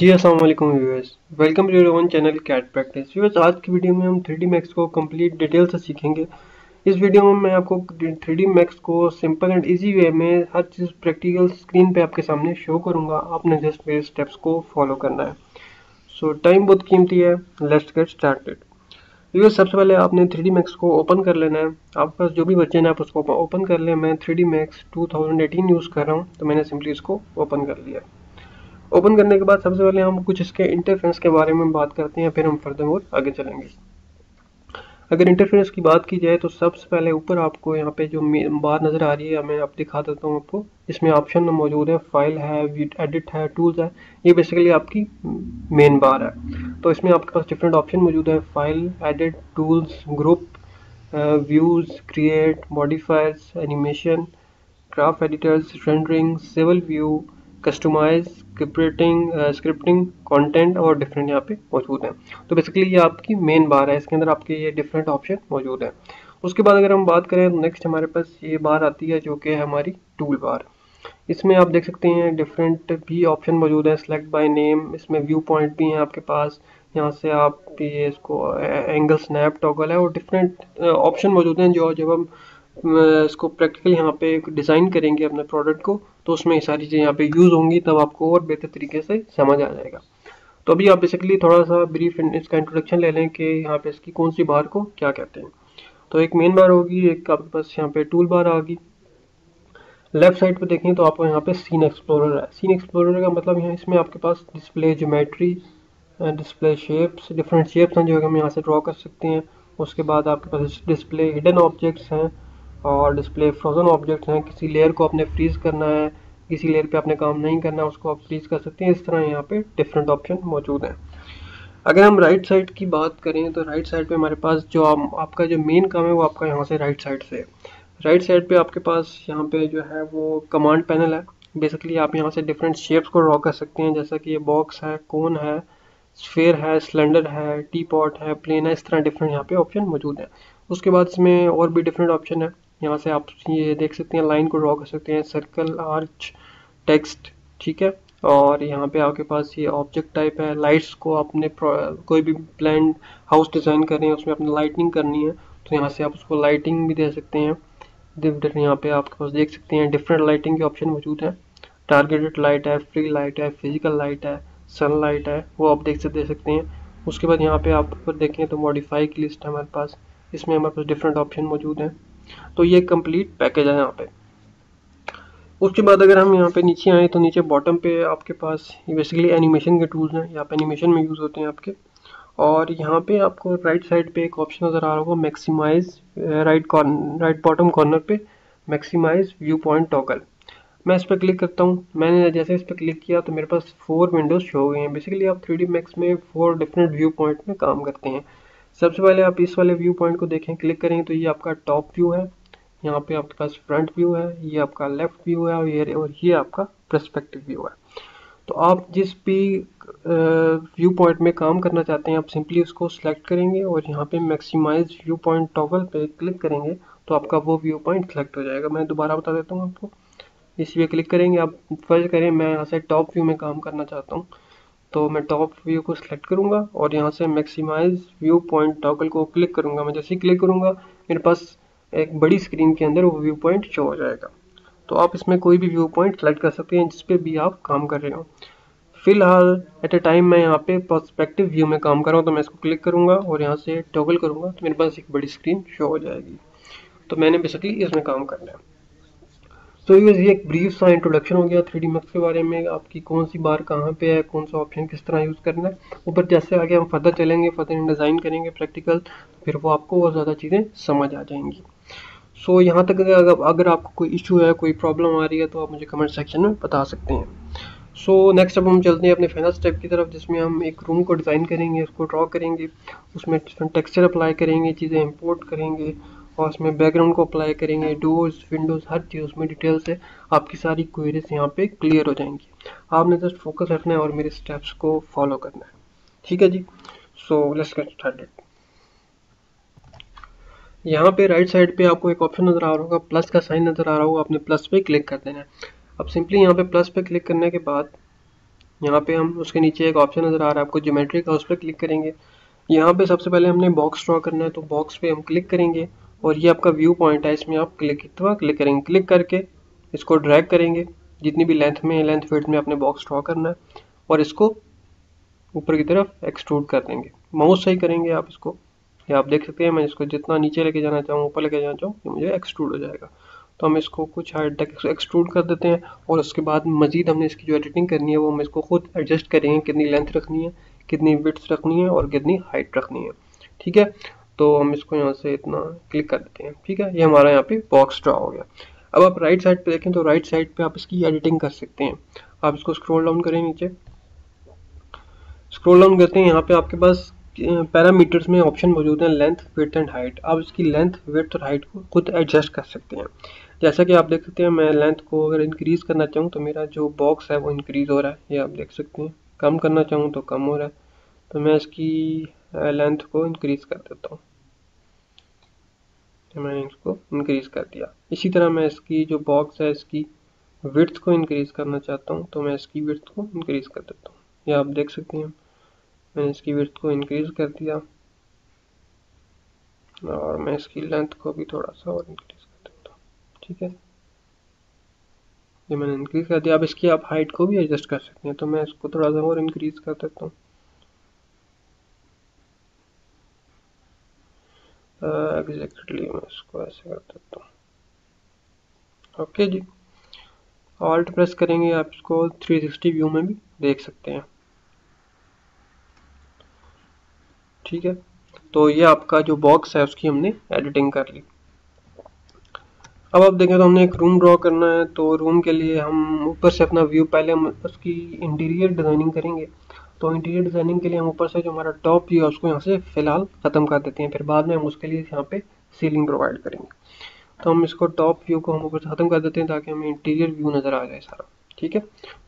Ji Aslam viewers. Welcome to one channel cat practice. Viewers आज की video में हम 3D मैक्स को कंप्लीट डिटेल से सीखेंगे। इस वीडियो में मैं आपको 3D मैक्स को सिंपल एंड इजी वे में हर चीज़ प्रैक्टिकल स्क्रीन पे आपके सामने शो करूँगा। आपने जस्ट मेरे स्टेप्स को फॉलो करना है। सो so, टाइम बहुत कीमती है। Let's get started. व्यूअर्स सबसे पहले आपने 3D मैक्स को ओपन कर लेना है। आपके पास जो भी बच्चे हैं आप उसको ओपन कर लें। मैं 3D मैक्स 2018 यूज़ कर रहा हूँ तो मैंने सिंपली इसको ओपन कर लिया। ओपन करने के बाद सबसे पहले हम कुछ इसके इंटरफेरेंस के बारे में बात करते हैं, फिर हम फर्दर मोर आगे चलेंगे। अगर इंटरफेरेंस की बात की जाए तो सबसे पहले ऊपर आपको यहाँ पे जो बार नज़र आ रही है मैं आप दिखा देता हूँ आपको, इसमें ऑप्शन मौजूद है फ़ाइल है एडिट है टूल्स है, ये बेसिकली आपकी मेन बार है। तो इसमें आपके पास डिफरेंट ऑप्शन मौजूद है file edit tools group views create modifiers animation craft editors rendering civil view customize scripting scripting content और डिफरेंट यहाँ पे मौजूद हैं। तो बेसिकली ये आपकी मेन बार है, इसके अंदर आपके ये डिफरेंट ऑप्शन मौजूद हैं। उसके बाद अगर हम बात करें तो नेक्स्ट हमारे पास ये बार आती है जो कि है हमारी टूल बार इसमें आप देख सकते हैं डिफरेंट भी ऑप्शन मौजूद है सेलेक्ट बाय नेम इसमें व्यू पॉइंट भी हैं आपके पास। यहाँ से आप ये इसको एंगल स्नैप टॉगल है और डिफरेंट ऑप्शन मौजूद हैं जो जब हम इसको प्रैक्टिकल यहाँ पे डिज़ाइन करेंगे अपने प्रोडक्ट को तो उसमें ये सारी चीज़ें यहाँ पे यूज़ होंगी, तब आपको और बेहतर तरीके से समझ आ जाएगा। तो अभी आप बेसिकली थोड़ा सा ब्रीफ इसका इंट्रोडक्शन ले लें कि यहाँ पे इसकी कौन सी बार को क्या कहते हैं। तो एक मेन बार होगी, एक आपके पास यहाँ पे टूल बार आगी लेफ़्ट साइड पे देखें तो आपको यहाँ पे सीन एक्सप्लोरर है। सीन एक्सप्लोरर का मतलब यहाँ, इसमें आपके पास display geometry display shapes different shapes हैं जो हम यहाँ से ड्रॉ कर सकते हैं। उसके बाद आपके पास डिस्प्ले हिडन ऑब्जेक्ट्स हैं। और डिस्प्ले फ्रोजन ऑब्जेक्ट हैं। किसी लेयर को आपने फ्रीज करना है किसी लेयर पे आपने काम नहीं करना उसको आप फ्रीज कर सकते हैं। इस तरह यहाँ पे डिफरेंट ऑप्शन मौजूद हैं। अगर हम राइट साइड की बात करें तो राइट साइड पे हमारे पास जो आप, आपका जो मेन काम है वो आपका यहाँ से राइट साइड से राइट साइड पे आपके पास यहाँ पे जो है वो कमांड पैनल है। बेसिकली आप यहाँ से डिफरेंट शेप्स को ड्रॉ कर सकते हैं जैसा कि ये बॉक्स है कोन है स्फेयर है सिलेंडर है टी पॉट है प्लेन है इस तरह डिफरेंट यहाँ पे ऑप्शन मौजूद है। उसके बाद इसमें और भी डिफरेंट ऑप्शन है। यहाँ से आप ये देख सकते हैं लाइन को ड्रॉ कर सकते हैं सर्कल आर्च टेक्स्ट ठीक है? और यहाँ पे आपके पास ये ऑब्जेक्ट टाइप है लाइट्स को आपने कोई भी प्लान हाउस डिज़ाइन कर रहे हैं, उसमें अपने लाइटिंग करनी है तो यहाँ से आप उसको लाइटिंग भी दे सकते हैं। यहाँ पे आपके पास देख सकते हैं डिफरेंट लाइटिंग के ऑप्शन मौजूद है। टारगेटेड लाइट है फ्री लाइट है फ़िज़िकल लाइट है सन लाइट है, वो आप देख सकते दे सकते हैं। उसके बाद यहाँ पे आप ऊपर देखें तो मॉडिफाई की लिस्ट है हमारे पास, इसमें हमारे पास डिफरेंट ऑप्शन मौजूद हैं। तो ये कंप्लीट पैकेज है यहाँ पे। उसके बाद अगर हम यहाँ पे नीचे आए तो नीचे बॉटम पे आपके पास बेसिकली एनिमेशन के टूल्स हैं। यहाँ पे एनिमेशन में यूज़ होते हैं आपके। और यहाँ पे आपको राइट साइड पे एक ऑप्शन नज़र आ रहा होगा maximise right corner right bottom corner पे मैक्सिमाइज व्यू पॉइंट टॉगल मैं इस पर क्लिक करता हूँ। मैंने जैसे इस पर क्लिक किया तो मेरे पास फोर विंडोज़ शो हो गए हैं। बेसिकली आप थ्री मैक्स में फोर डिफरेंट व्यू पॉइंट में काम करते हैं। सबसे पहले आप इस वाले व्यू पॉइंट को देखें, क्लिक करेंगे तो ये आपका टॉप व्यू है। यहाँ पे आपके पास फ्रंट व्यू है, ये आपका लेफ़्ट व्यू है और ये और ये आपका प्रस्पेक्टिव व्यू है। तो आप जिस भी व्यू पॉइंट में काम करना चाहते हैं, आप सिंपली उसको सिलेक्ट करेंगे और यहाँ पे मैक्सिमाइज व्यू पॉइंट टॉगल पे क्लिक करेंगे तो आपका वो व्यू पॉइंट सेलेक्ट हो जाएगा। मैं दोबारा बता देता हूँ आपको। इस पे क्लिक करेंगे, आप फ़र्ज़ करें, मैं यहाँ से टॉप व्यू में काम करना चाहता हूँ। तो मैं टॉप व्यू को सिलेक्ट करूँगा और यहाँ से मैक्सिमाइज व्यू पॉइंट टॉगल को क्लिक करूँगा। मैं जैसे ही क्लिक करूँगा, मेरे पास एक बड़ी स्क्रीन के अंदर वो व्यू पॉइंट शो हो जाएगा। तो आप इसमें कोई भी व्यू पॉइंट सेलेक्ट कर सकते हैं जिस पे भी आप काम कर रहे हो। फ़िलहाल एट ए टाइम मैं यहाँ पे पर्सपेक्टिव व्यू में काम कर रहा हूँ तो मैं इसको क्लिक करूँगा और यहाँ से टॉगल करूँगा तो मेरे पास एक बड़ी स्क्रीन शो हो जाएगी। तो मैंने बेसिकली इसमें काम करना है। तो ये एक ब्रीफ सा इंट्रोडक्शन हो गया थ्री डी मैक्स के बारे में आपकी कौन सी बार कहाँ पे है कौन सा ऑप्शन किस तरह यूज़ करना है। ऊपर जैसे आगे हम फर्दर चलेंगे फर्दर डिज़ाइन करेंगे प्रैक्टिकल फिर वो आपको और ज़्यादा चीज़ें समझ आ जाएँगी। सो so, यहाँ तक अगर अगर आपको कोई इशू है कोई प्रॉब्लम आ रही है तो आप मुझे कमेंट सेक्शन में बता सकते हैं। सो so, नेक्स्ट अब हम चलते हैं अपने फाइनल स्टेप की तरफ़ जिसमें हम एक रूम को डिज़ाइन करेंगे उसको ड्रॉ करेंगे उसमें टेक्सचर अप्लाई करेंगे चीज़ें इंपोर्ट करेंगे और उसमें बैकग्राउंड को अप्लाई करेंगे डोर्स विंडोज़ हर चीज़ उसमें डिटेल से आपकी सारी क्वेरीज यहाँ पे क्लियर हो जाएँगी। आपने जस्ट फोकस रखना है और मेरे स्टेप्स को फॉलो करना है। ठीक है जी? सो लेट्स गेट स्टार्टेड यहाँ पे राइट साइड पे आपको एक ऑप्शन नज़र आ रहा होगा प्लस का साइन नज़र आ रहा होगा, आपने प्लस पे क्लिक कर देना है। अब सिंपली यहाँ पे प्लस पे क्लिक करने के बाद, यहाँ पे हम उसके नीचे एक ऑप्शन नज़र आ रहा है, आपको ज्योमेट्री का उस पर क्लिक करेंगे। यहाँ पे सबसे पहले हमने बॉक्स ड्रॉ करना है तो बॉक्स पे हम क्लिक करेंगे। और ये आपका व्यू पॉइंट है, इसमें आप क्लिक कितना क्लिक करेंगे क्लिक करके इसको ड्रैग करेंगे। जितनी भी लेंथ में लेंथ फिट में अपने बॉक्स ड्रॉ करना है, और इसको ऊपर की तरफ़ एक्सट्रूड कर देंगे। माउस सही करेंगे आप इसको। या आप देख सकते हैं, मैं इसको जितना नीचे लेके जाना चाहूँ, ऊपर लेके जाना चाहूँ तो मुझे एक्सट्रूड हो जाएगा। तो हम इसको कुछ हाइट तक एक्सट्रूड कर देते हैं, और उसके बाद मजीद हमने इसकी जो एडिटिंग करनी है, वो हम इसको खुद एडजस्ट करेंगे, कितनी लेंथ रखनी है, कितनी विड्थ रखनी है, और कितनी हाइट रखनी है। ठीक है? तो हम इसको यहाँ से इतना क्लिक कर देते हैं, ठीक है? ये हमारा यहाँ पे बॉक्स ड्रा हो गया। अब आप राइट साइड पे देखें तो राइट साइड पे आप इसकी एडिटिंग कर सकते हैं। आप इसको स्क्रॉल डाउन करें नीचे। स्क्रॉल डाउन करते हैं, यहाँ पे आपके पास पैरामीटर्स में ऑप्शन मौजूद हैं लेंथ विथ एंड हाइट आप इसकी लेंथ विथ और हाइट को खुद एडजस्ट कर सकते हैं। जैसा कि आप देख सकते हैं, मैं लेंथ को अगर इंक्रीज़ करना चाहूँ तो मेरा जो बॉक्स है, वो इंक्रीज़ हो रहा है। ये आप देख सकते हैं। कम करना चाहूँ तो कम हो रहा है। तो मैं इसकी लेंथ को इंक्रीज़ कर देता हूँ। तो मैंने इसको इंक्रीज़ कर दिया। इसी तरह मैं इसकी जो बॉक्स है, इसकी विर्थ को इंक्रीज़ करना चाहता हूँ तो मैं इसकी विर्थ को इंक्रीज़ कर देता हूँ। ये आप देख सकते हैं, मैंने इसकी विर्थ को इंक्रीज़ कर दिया। और मैं इसकी लेंथ को भी थोड़ा सा और इंक्रीज़ कर देता हूँ। ठीक है? ये मैंने इंक्रीज़ कर दिया। अब इसकी आप हाइट को भी एडजस्ट कर सकते हैं तो मैं इसको थोड़ा सा और इंक्रीज़ कर देता हूँ। एग्जैक्टली मैं इसको ऐसे कर देता हूँ ओके जी. ऑल्ट प्रेस करेंगे आप इसको 360 व्यू में भी, देख सकते हैं। ठीक है? तो ये आपका जो बॉक्स है, उसकी हमने एडिटिंग कर ली। अब आप देखें तो हमने एक रूम ड्रॉ करना है तो रूम के लिए हम ऊपर से अपना व्यू पहले हम उसकी इंटीरियर डिज़ाइनिंग करेंगे। तो इंटीरियर डिज़ाइनिंग के लिए हम ऊपर से जो हमारा टॉप व्यू है, उसको यहाँ से फ़िलहाल ख़त्म कर देते हैं। फिर बाद में हम उसके लिए यहाँ पे सीलिंग प्रोवाइड करेंगे। तो हम इसको टॉप व्यू को हम ऊपर से ख़त्म कर देते हैं ताकि हमें इंटीरियर व्यू नज़र आ जाए सारा। ठीक है?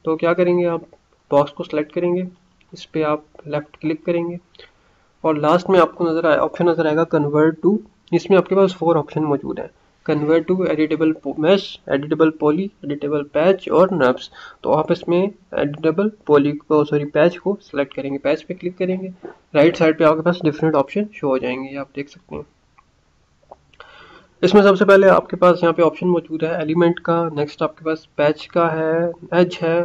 तो क्या करेंगे आप? बॉक्स को सिलेक्ट करेंगे। इस पर आप लेफ़्ट क्लिक करेंगे। और लास्ट में आपको नज़र आए ऑप्शन नज़र आएगा कन्वर्ट टू इसमें आपके पास फोर ऑप्शन मौजूद हैं। Convert to editable mesh editable poly editable patch और नर्व्स तो आप इसमें एडिटेबल पॉली को सॉरी पैच को सिलेक्ट करेंगे। पैच पे क्लिक करेंगे। राइट साइड पे आपके पास डिफरेंट ऑप्शन शो हो जाएँगे। आप देख सकते हैं। इसमें सबसे पहले आपके पास यहाँ पे ऑप्शन मौजूद है एलिमेंट का। नेक्स्ट आपके पास पैच का है एज है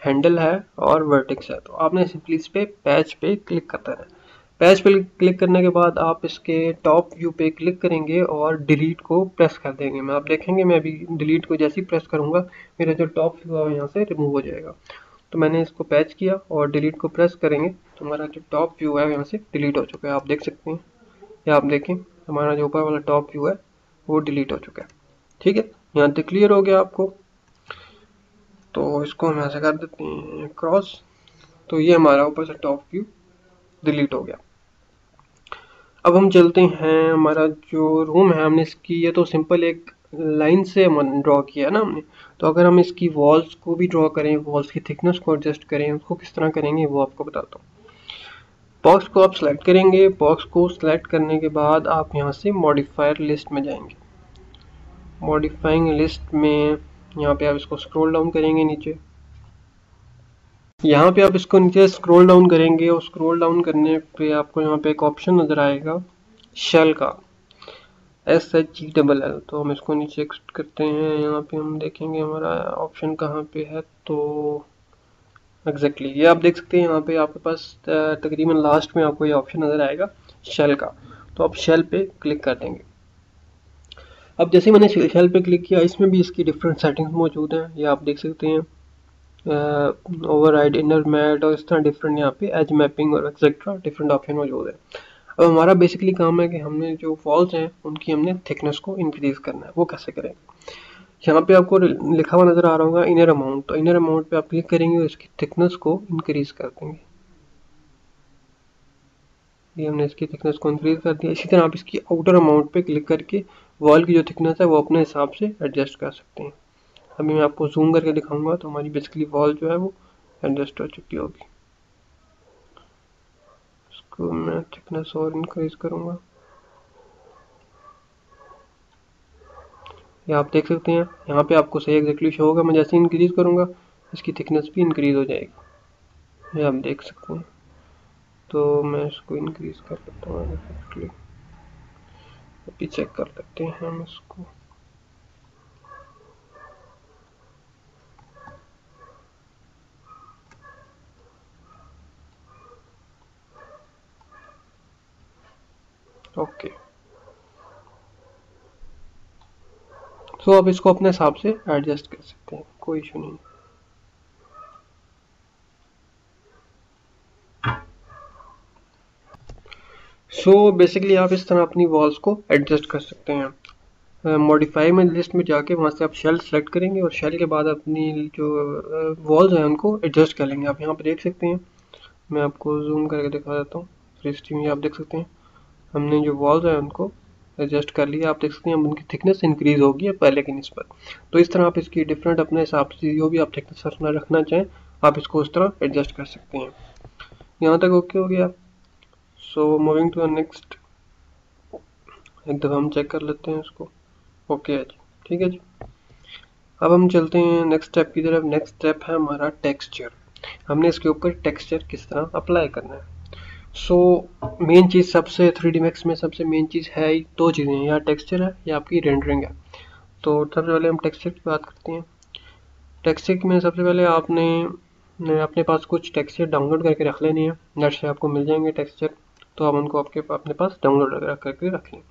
हैंडल है और वर्टिक्स है। तो आपने सिंपली इस पे पैच पे क्लिक करता है। पैच पे क्लिक करने के बाद आप इसके टॉप व्यू पे क्लिक करेंगे और डिलीट को प्रेस कर देंगे। मैं आप देखेंगे, मैं अभी डिलीट को जैसे ही प्रेस करूँगा, मेरा जो टॉप व्यू है यहाँ से रिमूव हो जाएगा। तो मैंने इसको पैच किया और डिलीट को प्रेस करेंगे तो हमारा जो टॉप व्यू है यहाँ से डिलीट हो चुका है। आप देख सकते हैं, या आप देखें, हमारा जो ऊपर वाला टॉप व्यू है वो डिलीट हो चुका है। ठीक है, यहाँ तक क्लियर हो गया आपको। तो इसको हम ऐसे कर देते हैं क्रॉस तो ये हमारा ऊपर से टॉप व्यू डिलीट हो गया। अब हम चलते हैं, हमारा जो रूम है हमने इसकी, ये तो सिंपल एक लाइन से ड्रॉ किया ना हमने। तो अगर हम इसकी वॉल्स को भी ड्रॉ करें वॉल्स की थिकनेस को एडजस्ट करें, उसको किस तरह करेंगे वो आपको बताता हूँ। बॉक्स को आप सेलेक्ट करेंगे बॉक्स को सेलेक्ट करने के बाद आप यहाँ से मॉडिफायर लिस्ट में जाएँगे। मॉडिफाइंग लिस्ट में यहाँ पे आप इसको स्क्रॉल डाउन करेंगे नीचे। यहाँ पे आप इसको नीचे स्क्रॉल डाउन करेंगे और स्क्रॉल डाउन करने पे आपको यहाँ पे एक ऑप्शन नज़र आएगा शेल का। S H G double L तो हम इसको नीचे करते हैं। यहाँ पे हम देखेंगे हमारा ऑप्शन कहाँ पे है तो एग्जैक्टली exactly, ये आप देख सकते हैं यहाँ पे आपके पास तकरीबन लास्ट में आपको ये ऑप्शन नज़र आएगा शेल का। तो आप शेल पे क्लिक कर देंगे। अब जैसे मैंने शेल पे क्लिक किया इसमें भी इसकी डिफरेंट सेटिंग्स मौजूद हैं ये आप देख सकते हैं। ओवर राइड इनर मैट और इस तरह डिफरेंट यहाँ पे एज मैपिंग और एक्सेट्रा डिफरेंट ऑप्शन मौजूद है। अब हमारा बेसिकली काम है कि हमने जो फॉल्स हैं, उनकी हमने थिकनेस को इंक्रीज करना है, वो कैसे करें? यहाँ पे आपको लिखा हुआ नज़र आ रहा होगा इनर अमाउंट तो इनर अमाउंट पे आप क्लिक करेंगे और इसकी थिकनेस को इंक्रीज कर देंगे। ये हमने इसकी थिकनेस को इंक्रीज कर दिया। इसी तरह आप इसकी आउटर अमाउंट पे क्लिक करके वॉल की जो थिकनेस है, वो अपने हिसाब से एडजस्ट कर सकते हैं। अभी मैं आपको जूम करके दिखाऊँगा तो हमारी बेसिकली वॉल जो है वो एडजस्ट हो चुकी होगी। इसको मैं थिकनेस और इंक्रीज करूँगा। ये आप देख सकते हैं, यहाँ पे आपको सही एग्जैक्टली शो होगा, मैं जैसे इंक्रीज करूँगा, इसकी थिकनेस भी इंक्रीज हो जाएगी। ये आप देख सकते हैं। तो मैं इसको इंक्रीज कर लेता हूँ अभी चेक कर लेते हैं हम इसको। ओके सो आप इसको अपने हिसाब से एडजस्ट कर सकते हैं। कोई इशू नहीं। सो so, बेसिकली आप इस तरह अपनी वॉल्स को एडजस्ट कर सकते हैं। मॉडिफाई uh, में लिस्ट में जाके वहाँ से आप शेल सेलेक्ट करेंगे और शेल के बाद अपनी जो वॉल्स हैं उनको एडजस्ट कर लेंगे। आप यहाँ पर देख सकते हैं। मैं आपको जूम करके दिखा देता हूँ। फ्री स्ट्रीम आप देख सकते हैं। हमने जो वॉल्स हैं उनको एडजस्ट कर लिया। आप देख सकते हैं उनकी थिकनेस इंक्रीज होगी पहले की नस्बत तो इस तरह आप इसकी डिफरेंट अपने हिसाब से जो भी आप थिकनेस रखना रखना चाहें, आप इसको उस तरह एडजस्ट कर सकते हैं। यहाँ तक ओके हो गया। सो मूविंग टू नेक्स्ट एक दफ़ा हम चेक कर लेते हैं इसको। ओके है जी। ठीक है जी। अब हम चलते हैं नेक्स्ट स्टेप की तरफ़। नेक्स्ट स्टेप है हमारा टेक्सचर हमने इसके ऊपर टेक्सचर किस तरह अप्लाई करना है। सो मेन चीज़ सबसे थ्री डी मैक्स में सबसे मेन चीज़ है दो चीज़ें या टेक्सचर है, या आपकी रेंडरिंग है। तो सबसे पहले हम टेक्सचर की बात करते हैं। टेक्सचर में सबसे पहले आपने अपने पास कुछ टेक्सचर डाउनलोड करके रख लेने हैं। नेट से आपको मिल जाएँगे टेक्सचर तो आप उनको आपके, अपने पास डाउनलोड करके रख लें।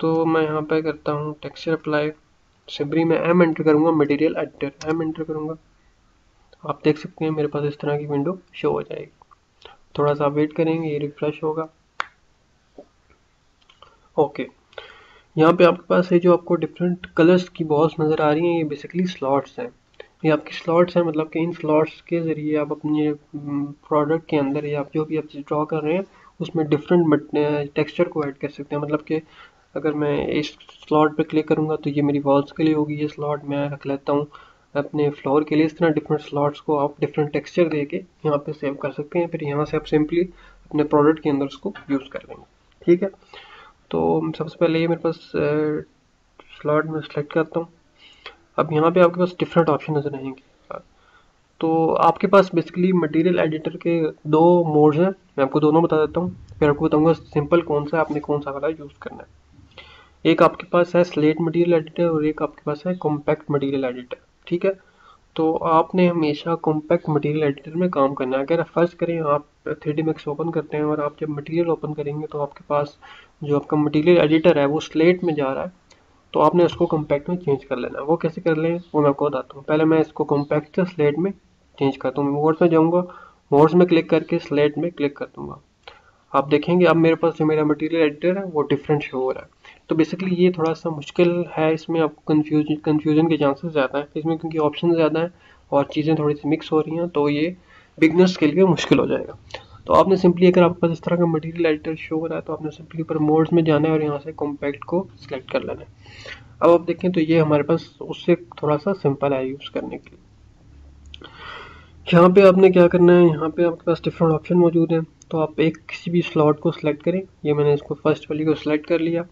तो मैं यहाँ पे करता हूँ टेक्सचर अप्लाई सिबरी में एम एंटर करूँगा मटेरियल एडिटर एम एंटर करूँगा। आप देख सकते हैं मेरे पास इस तरह की विंडो शो हो जाएगी। थोड़ा सा वेट करेंगे, ये रिफ्रेश होगा। ओके यहाँ पे आपके पास है जो आपको डिफरेंट कलर्स की बॉल्स नज़र आ रही हैं, ये बेसिकली स्लॉट्स हैं। ये आपकी स्लॉट्स हैं मतलब कि इन स्लॉट्स के ज़रिए आप अपने प्रोडक्ट के अंदर या आप जो भी आप ड्रॉ कर रहे हैं, उसमें डिफरेंट टेक्सचर को ऐड कर सकते हैं। मतलब कि अगर मैं इस स्लॉट पे क्लिक करूँगा तो ये मेरी वॉल्स के लिए होगी, ये स्लॉट मैं रख लेता हूँ। अपने फ्लोर के लिए इस तरह डिफरेंट स्लॉट्स को आप डिफरेंट टेक्सचर दे के यहाँ पर सेव कर सकते हैं। फिर यहाँ से आप सिंपली अपने प्रोडक्ट के अंदर उसको यूज़ कर लेंगे। ठीक है? तो सबसे पहले ये मेरे पास स्लॉट में सेलेक्ट करता हूँ। अब यहाँ पे आपके पास डिफरेंट ऑप्शन नज़र आएँगे। तो आपके पास बेसिकली मटेरियल एडिटर के दो मोड्स हैं। मैं आपको दोनों बता देता हूँ। फिर आपको बताऊँगा सिंपल कौन सा आपने कौन सा वाला यूज़ करना है। एक आपके पास है स्लेट मटेरियल एडिटर और एक आपके पास है कॉम्पैक्ट मटेरियल एडिटर ठीक है? तो आपने हमेशा कॉम्पैक्ट मटेरियल एडिटर में काम करना है। अगर फ़र्ज़ करें आप थ्री डी मैक्स ओपन करते हैं और आप जब मटेरियल ओपन करेंगे तो आपके पास जो आपका मटेरियल एडिटर है वो स्लेट में जा रहा है तो आपने उसको कॉम्पैक्ट में चेंज कर लेना है। वो कैसे कर लें? वो मैं आपको बताता हूँ। पहले मैं इसको कॉम्पैक्ट से स्लेट में चेंज करता हूँ। मोड्स में जाऊँगा। मोड्स में क्लिक करके स्लेट में क्लिक कर दूँगा। आप देखेंगे, अब मेरे पास जो मेरा मटेरियल एडिटर है वो डिफरेंट शो हो रहा है। तो बेसिकली ये थोड़ा सा मुश्किल है इसमें आपको कन्फ्यूज़न कन्फ्यूज़न के चांसेस ज़्यादा है इसमें क्योंकि ऑप्शन ज़्यादा हैं और चीज़ें थोड़ी सी मिक्स हो रही हैं तो ये बिगनर्स के लिए मुश्किल हो जाएगा। तो आपने सिंपली अगर आपके पास इस तरह का मटेरियल एडिटर शो हो रहा है तो आपने सिंपली ऊपर मोड्स में जाना है और यहाँ से कॉम्पैक्ट को सिलेक्ट कर लेना है। अब आप देखें तो ये हमारे पास उससे थोड़ा सा सिंपल है यूज़ करने के लिए। यहाँ पे आपने क्या करना है, यहाँ पे आपके पास डिफरेंट ऑप्शन मौजूद हैं। तो आप एक किसी भी स्लॉट को सिलेक्ट करें। ये मैंने इसको फ़र्स्ट वाली को सिलेक्ट कर लिया।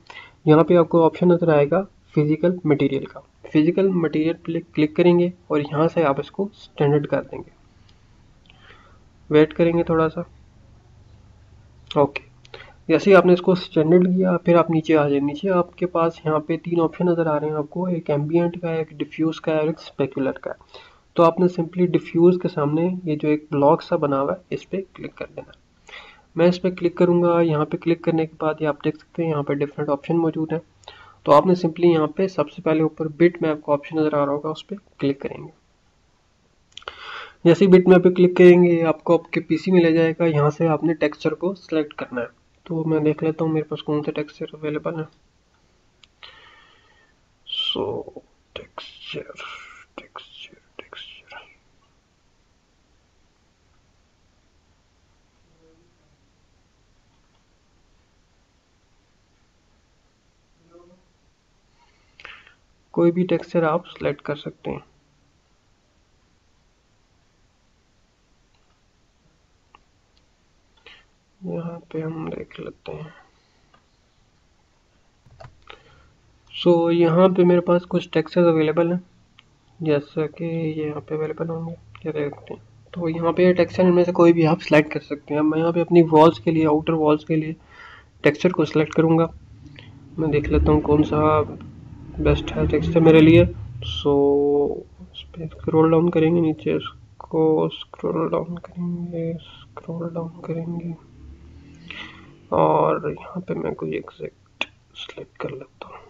यहाँ पे आपको ऑप्शन नज़र आएगा फ़िज़िकल मटेरियल का। फ़िज़िकल मटेरियल पे क्लिक करेंगे और यहाँ से आप इसको स्टैंडर्ड कर देंगे। वेट करेंगे थोड़ा सा। ओके जैसे ही आपने इसको स्टैंडर्ड किया, फिर आप नीचे आ जाए नीचे आपके पास यहाँ पे तीन ऑप्शन नज़र आ रहे हैं आपको। एक एम्बियंट का, एक डिफ्यूज़ का और एक स्पेकुलर का। तो आपने सिंपली डिफ्यूज़ के सामने ये जो एक ब्लॉक सा बना हुआ है, इस पर क्लिक कर देना। मैं इस पर क्लिक करूँगा। यहाँ पे क्लिक करने के बाद ये आप देख सकते हैं, यहाँ पे डिफरेंट ऑप्शन मौजूद हैं। तो आपने सिंपली यहाँ पे सबसे पहले ऊपर बिट मैप का ऑप्शन नज़र आ रहा होगा, उस पर क्लिक करेंगे। जैसे ही बिट मैप पे क्लिक करेंगे, आपको आपके पीसी में ले जाएगा। यहाँ से आपने टेक्सचर को सिलेक्ट करना है। तो मैं देख लेता हूँ, मेरे पास कौन सा टेक्सचर अवेलेबल है। सो टेक्सचर कोई भी टेक्सचर आप सेलेक्ट कर सकते हैं। यहाँ पे हम देख लेते हैं। सो so, यहाँ पे मेरे पास कुछ टेक्सचर अवेलेबल हैं जैसा कि ये यहाँ पे अवेलेबल होंगे। ये देखते हैं। तो यहाँ पे टेक्सचर इनमें से कोई भी आप सिलेक्ट कर सकते हैं। मैं यहाँ पे अपनी वॉल्स के लिए आउटर वॉल्स के लिए टेक्सचर को सिलेक्ट करूँगा। मैं देख लेता हूँ कौन सा बेस्ट है टेक्सचर मेरे लिए। सो पर स्क्रॉल डाउन करेंगे नीचे उसको स्क्रॉल डाउन करेंगे स्क्रॉल डाउन करेंगे। और यहाँ पे मैं कोई एग्जैक्ट सेलेक्ट कर लेता हूँ।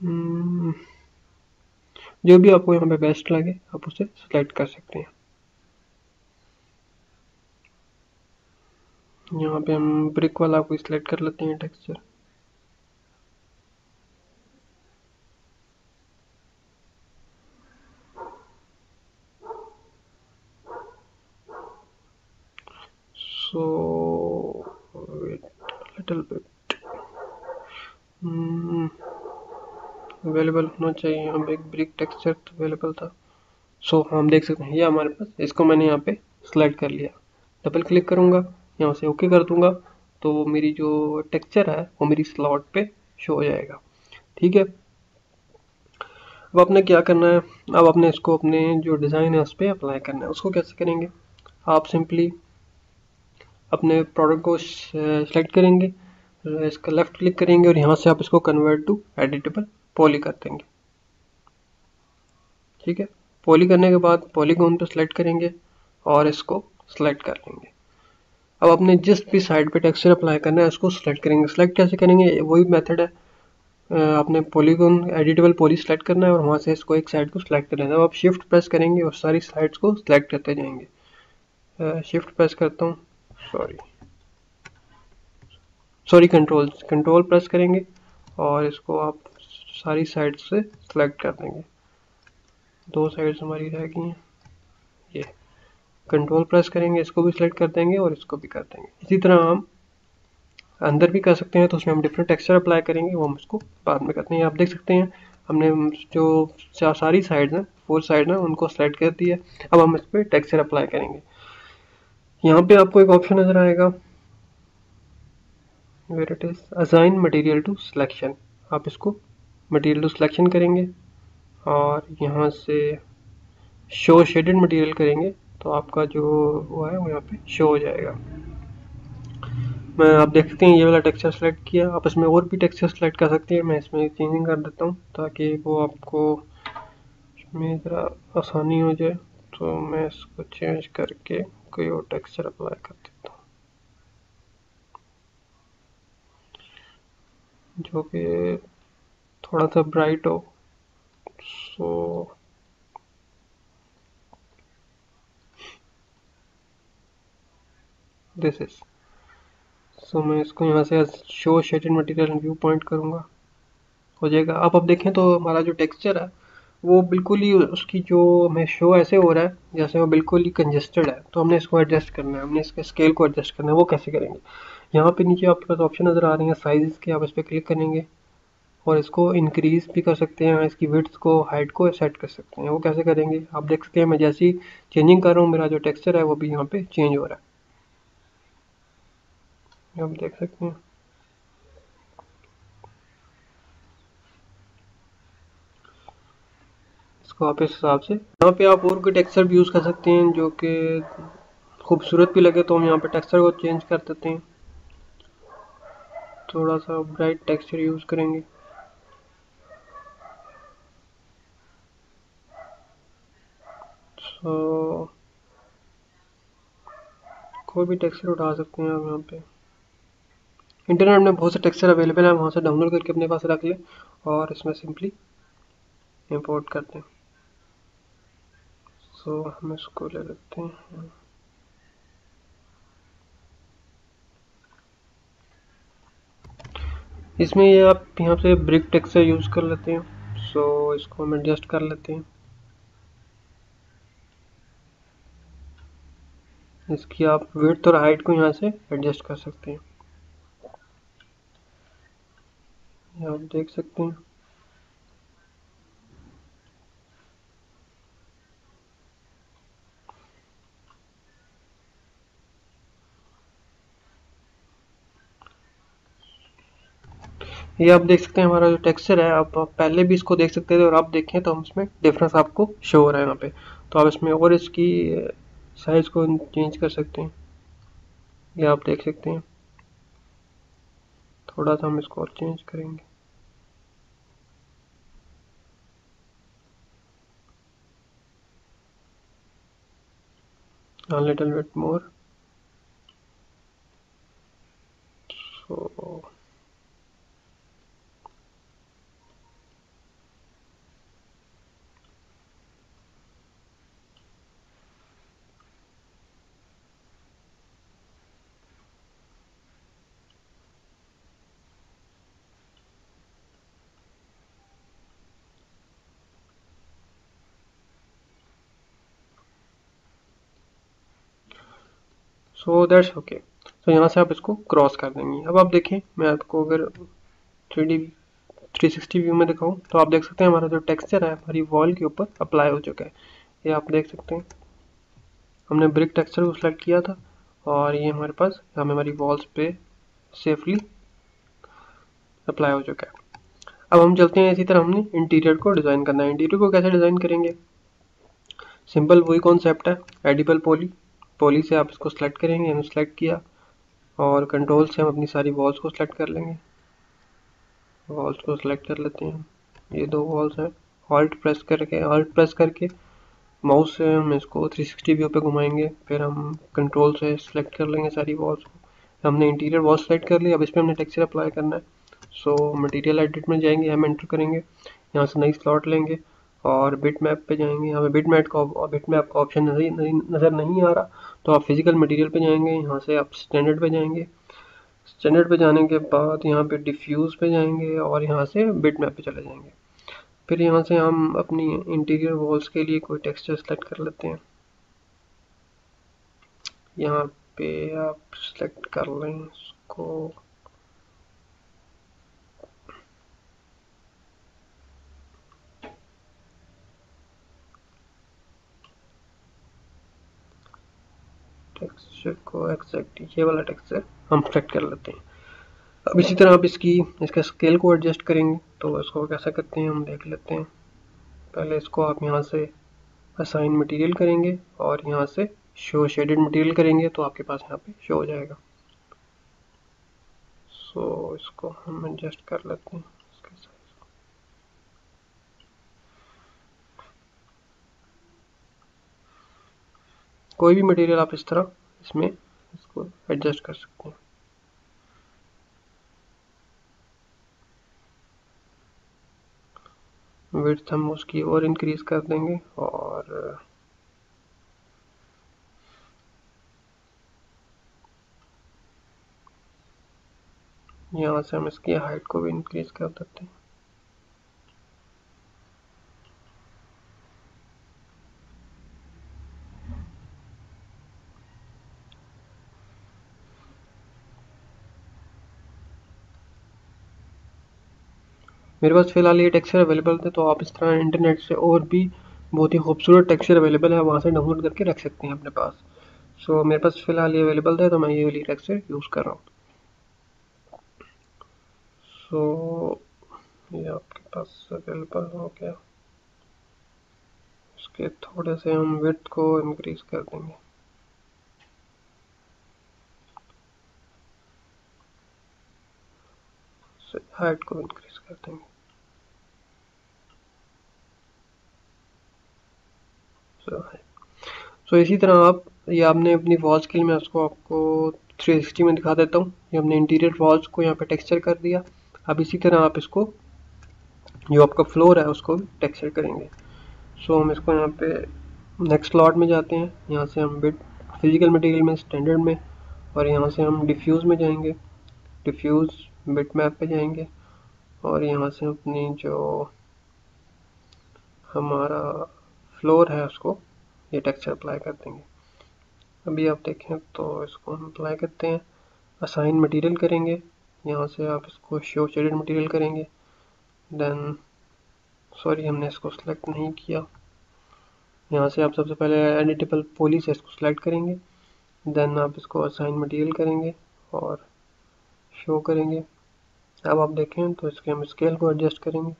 Hmm, जो भी आपको यहाँ पे बेस्ट लगे आप उसे सेलेक्ट कर सकते हैं। यहाँ पे हम ब्रिक वाला को सिलेक्ट कर लेते हैं texture so wait a little bit. Available hmm, होना चाहिए। यहाँ पे एक ब्रिक टेक्सचर अवेलेबल था। सो so, हम देख सकते हैं। ये हमारे पास। इसको मैंने यहाँ पे सिलेक्ट कर लिया। डबल क्लिक करूँगा। यहाँ से ओके कर दूँगा। तो मेरी जो टेक्सचर है वो मेरी स्लॉट पे शो हो जाएगा। ठीक है? अब आपने क्या करना है? अब आपने इसको अपने जो डिज़ाइन है उस पर अप्लाई करना है। उसको कैसे करेंगे? आप सिंपली अपने प्रोडक्ट को सेलेक्ट करेंगे इसका लेफ़्ट क्लिक करेंगे और यहाँ से आप इसको कन्वर्ट टू एडिटेबल पॉली कर देंगे। ठीक है? पॉली करने के बाद पॉलीगोन पर सेलेक्ट करेंगे और इसको सेलेक्ट कर लेंगे। अब अपने जिस भी साइड पे टेक्सचर अप्लाई करना है, उसको सेलेक्ट करेंगे। सिलेक्ट कैसे करेंगे? वही मेथड है। आपने पॉलीगोन एडिटेबल पॉली सेलेक्ट करना है और वहाँ से इसको एक साइड को सिलेक्ट लेना है। आप शिफ्ट प्रेस करेंगे और सारी साइड्स को सिलेक्ट करते जाएँगे। शिफ्ट प्रेस करता हूँ। Sorry sorry control control press करेंगे और इसको आप सारी साइड से सिलेक्ट कर देंगे। दो साइड्स हमारी रह गई हैं। ये कंट्रोल प्रेस करेंगे, इसको भी सिलेक्ट कर देंगे और इसको भी कर देंगे। इसी तरह हम अंदर भी कर सकते हैं तो उसमें हम डिफरेंट टेक्सचर अप्लाई करेंगे, वो हम उसको बाद में करते हैं। आप देख सकते हैं, हमने जो सारी साइड हैं फोर साइड हैं, उनको सेलेक्ट कर दिया। अब हम इस पर टेक्सचर अप्लाई करेंगे। यहाँ पे आपको एक ऑप्शन नज़र आएगा। Where it is assign material to selection आप इसको मटेरियल टू सिलेक्शन करेंगे और यहाँ से शो शेडेड मटेरियल करेंगे तो आपका जो वो है वो यहाँ पे शो हो जाएगा। मैं, आप देख सकते हैं ये वाला टेक्सचर सेलेक्ट किया। आप इसमें और भी टेक्सचर सेलेक्ट कर सकते हैं। मैं इसमें चेंजिंग कर देता हूँ ताकि वो आपको इसमें ज़रा आसानी हो जाए। तो मैं इसको चेंज करके कोई और टेक्सचर अप्लाई कर देता हूँ जो कि थोड़ा सा ब्राइट हो सो दिस इज़ सो मैं इसको यहाँ से show shaded material view point करूँगा। हो जाएगा। आप अब देखें तो हमारा जो टेक्सचर है वो बिल्कुल ही उसकी जो हमें शो ऐसे हो रहा है, जैसे वो बिल्कुल ही कंजेस्टेड है तो हमने इसको एडजस्ट करना है, हमने इसके स्केल को एडजस्ट करना है, वो कैसे करेंगे? यहाँ पे नीचे आपके पास ऑप्शन नज़र आ रहे हैं साइज़ के, आप इस पर क्लिक करेंगे और इसको इंक्रीज़ भी कर सकते हैं, इसकी विड्थ को हाइट को सेट कर सकते हैं, वो कैसे करेंगे? आप देख सकते हैं, मैं जैसी चेंजिंग कर रहा हूँ, मेरा जो टेक्सचर है, वो भी यहाँ पर चेंज हो रहा है। आप देख सकते हैं। इसको आप इस हिसाब से। यहाँ पे आप और कोई टेक्सचर भी यूज़ कर सकते हैं जो कि खूबसूरत भी लगे तो हम यहाँ पे टेक्सचर को चेंज कर देते हैं। थोड़ा सा ब्राइट टेक्सचर यूज़ करेंगे। सो कोई भी टेक्सचर उठा सकते हैं आप यहाँ पे। इंटरनेट में बहुत से टेक्सचर अवेलेबल है वहाँ से डाउनलोड करके अपने पास रख लें और इसमें सिंपली इंपोर्ट करते हैं सो हम इसको ले लेते हैं। इसमें ये आप यहाँ से ब्रिक टेक्सचर यूज़ कर लेते हैं सो इसको हम एडजस्ट कर लेते हैं। इसकी आप विड्थ और हाइट को यहाँ से एडजस्ट कर सकते हैं। आप देख सकते हैं। ये आप देख सकते हैं हमारा जो टेक्सचर है, आप पहले भी इसको देख सकते थे और आप देखें तो हम इसमें डिफरेंस आपको शो हो रहा है यहाँ पे। तो आप इसमें और इसकी साइज़ को चेंज कर सकते हैं। ये आप देख सकते हैं। थोड़ा सा हम इसको और चेंज करेंगे। A little bit more. So so that's okay तो यहाँ से आप इसको क्रॉस कर देंगे। अब आप देखें मैं आपको अगर three D three sixty view में दिखाऊँ तो आप देख सकते हैं हमारा जो टेक्सचर है, हमारी वॉल के ऊपर अप्लाई हो चुका है। ये आप देख सकते हैं। हमने ब्रिक टेक्सचर को सिलेक्ट किया था और ये हमारे पास हमें हमारी वॉल्स पे सेफली अप्लाई हो चुका है। अब हम चलते हैं इसी तरह हमने इंटीरियर को डिज़ाइन करना है। इंटीरियर को कैसे डिज़ाइन करेंगे? सिंपल वही कॉन्सेप्ट है एडिबल पोली पॉली से आप इसको सेलेक्ट करेंगे, हमने सेलेक्ट किया और कंट्रोल से हम अपनी सारी वॉल्स को सेलेक्ट कर लेंगे। वॉल्स को सेलेक्ट कर लेते हैं। ये दो वॉल्स हैं। ऑल्ट प्रेस करके ऑल्ट प्रेस करके माउस से हम इसको 360 व्यू पे घुमाएँगे। फिर हम कंट्रोल से सेलेक्ट कर लेंगे सारी वॉल्स को। हमने इंटीरियर वॉल सेलेक्ट कर लिया अब इस पर हमने टेक्सचर अप्लाई करना है। सो मटेरियल एडिट में जाएँगे, हम एंटर करेंगे। यहाँ से नई स्लॉट लेंगे और बिट मैप पे जाएँगे। पे बिट मैप का बिट मैप का ऑप्शन नज़र नहीं आ रहा। तो आप फ़िज़िकल मटेरियल पे जाएँगे, यहाँ से आप स्टैंडर्ड पे जाएँगे। स्टैंडर्ड पे जाने के बाद यहाँ पे डिफ्यूज़ पे जाएँगे और यहाँ से बिट मैप पे चले जाएँगे। फिर यहाँ से हम अपनी इंटीरियर वॉल्स के लिए कोई टेक्सचर सेलेक्ट कर लेते हैं। यहाँ पे आप सेलेक्ट कर लें इसको। को एक्सैक्ट ये वाला टेक्सचर हम सेलेक्ट कर लेते हैं। अब इसी तरह आप इसकी इसका स्केल को एडजस्ट करेंगे तो इसको कैसे करते हैं हम देख लेते हैं। पहले इसको आप यहाँ से असाइन मटेरियल करेंगे और यहाँ से शो शेडेड मटेरियल करेंगे तो आपके पास यहाँ पे शो हो जाएगा। सो so, इसको हम एडजस्ट कर लेते हैं इसके साइज़ कोई भी मटेरियल आप इस तरह इसमें इसको एडजस्ट कर सकते हैं। विड्थ हम उसकी और इंक्रीज कर देंगे और, यहाँ से हम इसकी हाइट को भी इंक्रीज कर देते हैं। मेरे पास फ़िलहाल ये टेक्सचर अवेलेबल थे तो आप इस तरह इंटरनेट से और भी बहुत ही खूबसूरत टेक्सचर अवेलेबल है वहाँ से डाउनलोड करके रख सकते हैं अपने पास। सो so, मेरे पास फ़िलहाल ये अवेलेबल थे तो मैं ये वाली टेक्सचर यूज़ कर रहा हूँ। सो so, ये आपके पास अवेलेबल हो गया। इसके थोड़े से हम विथ को इंक्रीज कर देंगे। हाइट को इंक्रीज कर देंगे सो so, इसी तरह आप ये आपने अपनी वॉल स्किल में उसको आपको 360 में दिखा देता हूँ। ये हमने इंटीरियर वॉल्स को यहाँ पे टेक्सचर कर दिया। अब इसी तरह आप इसको जो आपका फ्लोर है उसको टेक्सचर करेंगे। सो हम इसको यहाँ पे नेक्स्ट स्लॉट में जाते हैं। यहाँ से हम बिट फ़िज़िकल मटेरियल में स्टैंडर्ड में और यहाँ से हम डिफ्यूज़ में जाएँगे। डिफ्यूज़ बिट मैप पे जाएँगे और यहाँ से अपनी जो हमारा फ्लोर है उसको ये टेक्सचर अप्लाई कर देंगे। अभी आप देखें तो इसको हम अप्लाई करते हैं। असाइन मटेरियल करेंगे। यहाँ से आप इसको शो शेडेड मटेरियल करेंगे। देन सॉरी हमने इसको सेलेक्ट नहीं किया। यहाँ से आप सबसे पहले एडिटेबल पोली से इसको सेलेक्ट करेंगे। देन आप इसको असाइन मटेरियल करेंगे और शो करेंगे। अब आप देखें तो इसके हम स्केल को एडजस्ट करेंगे।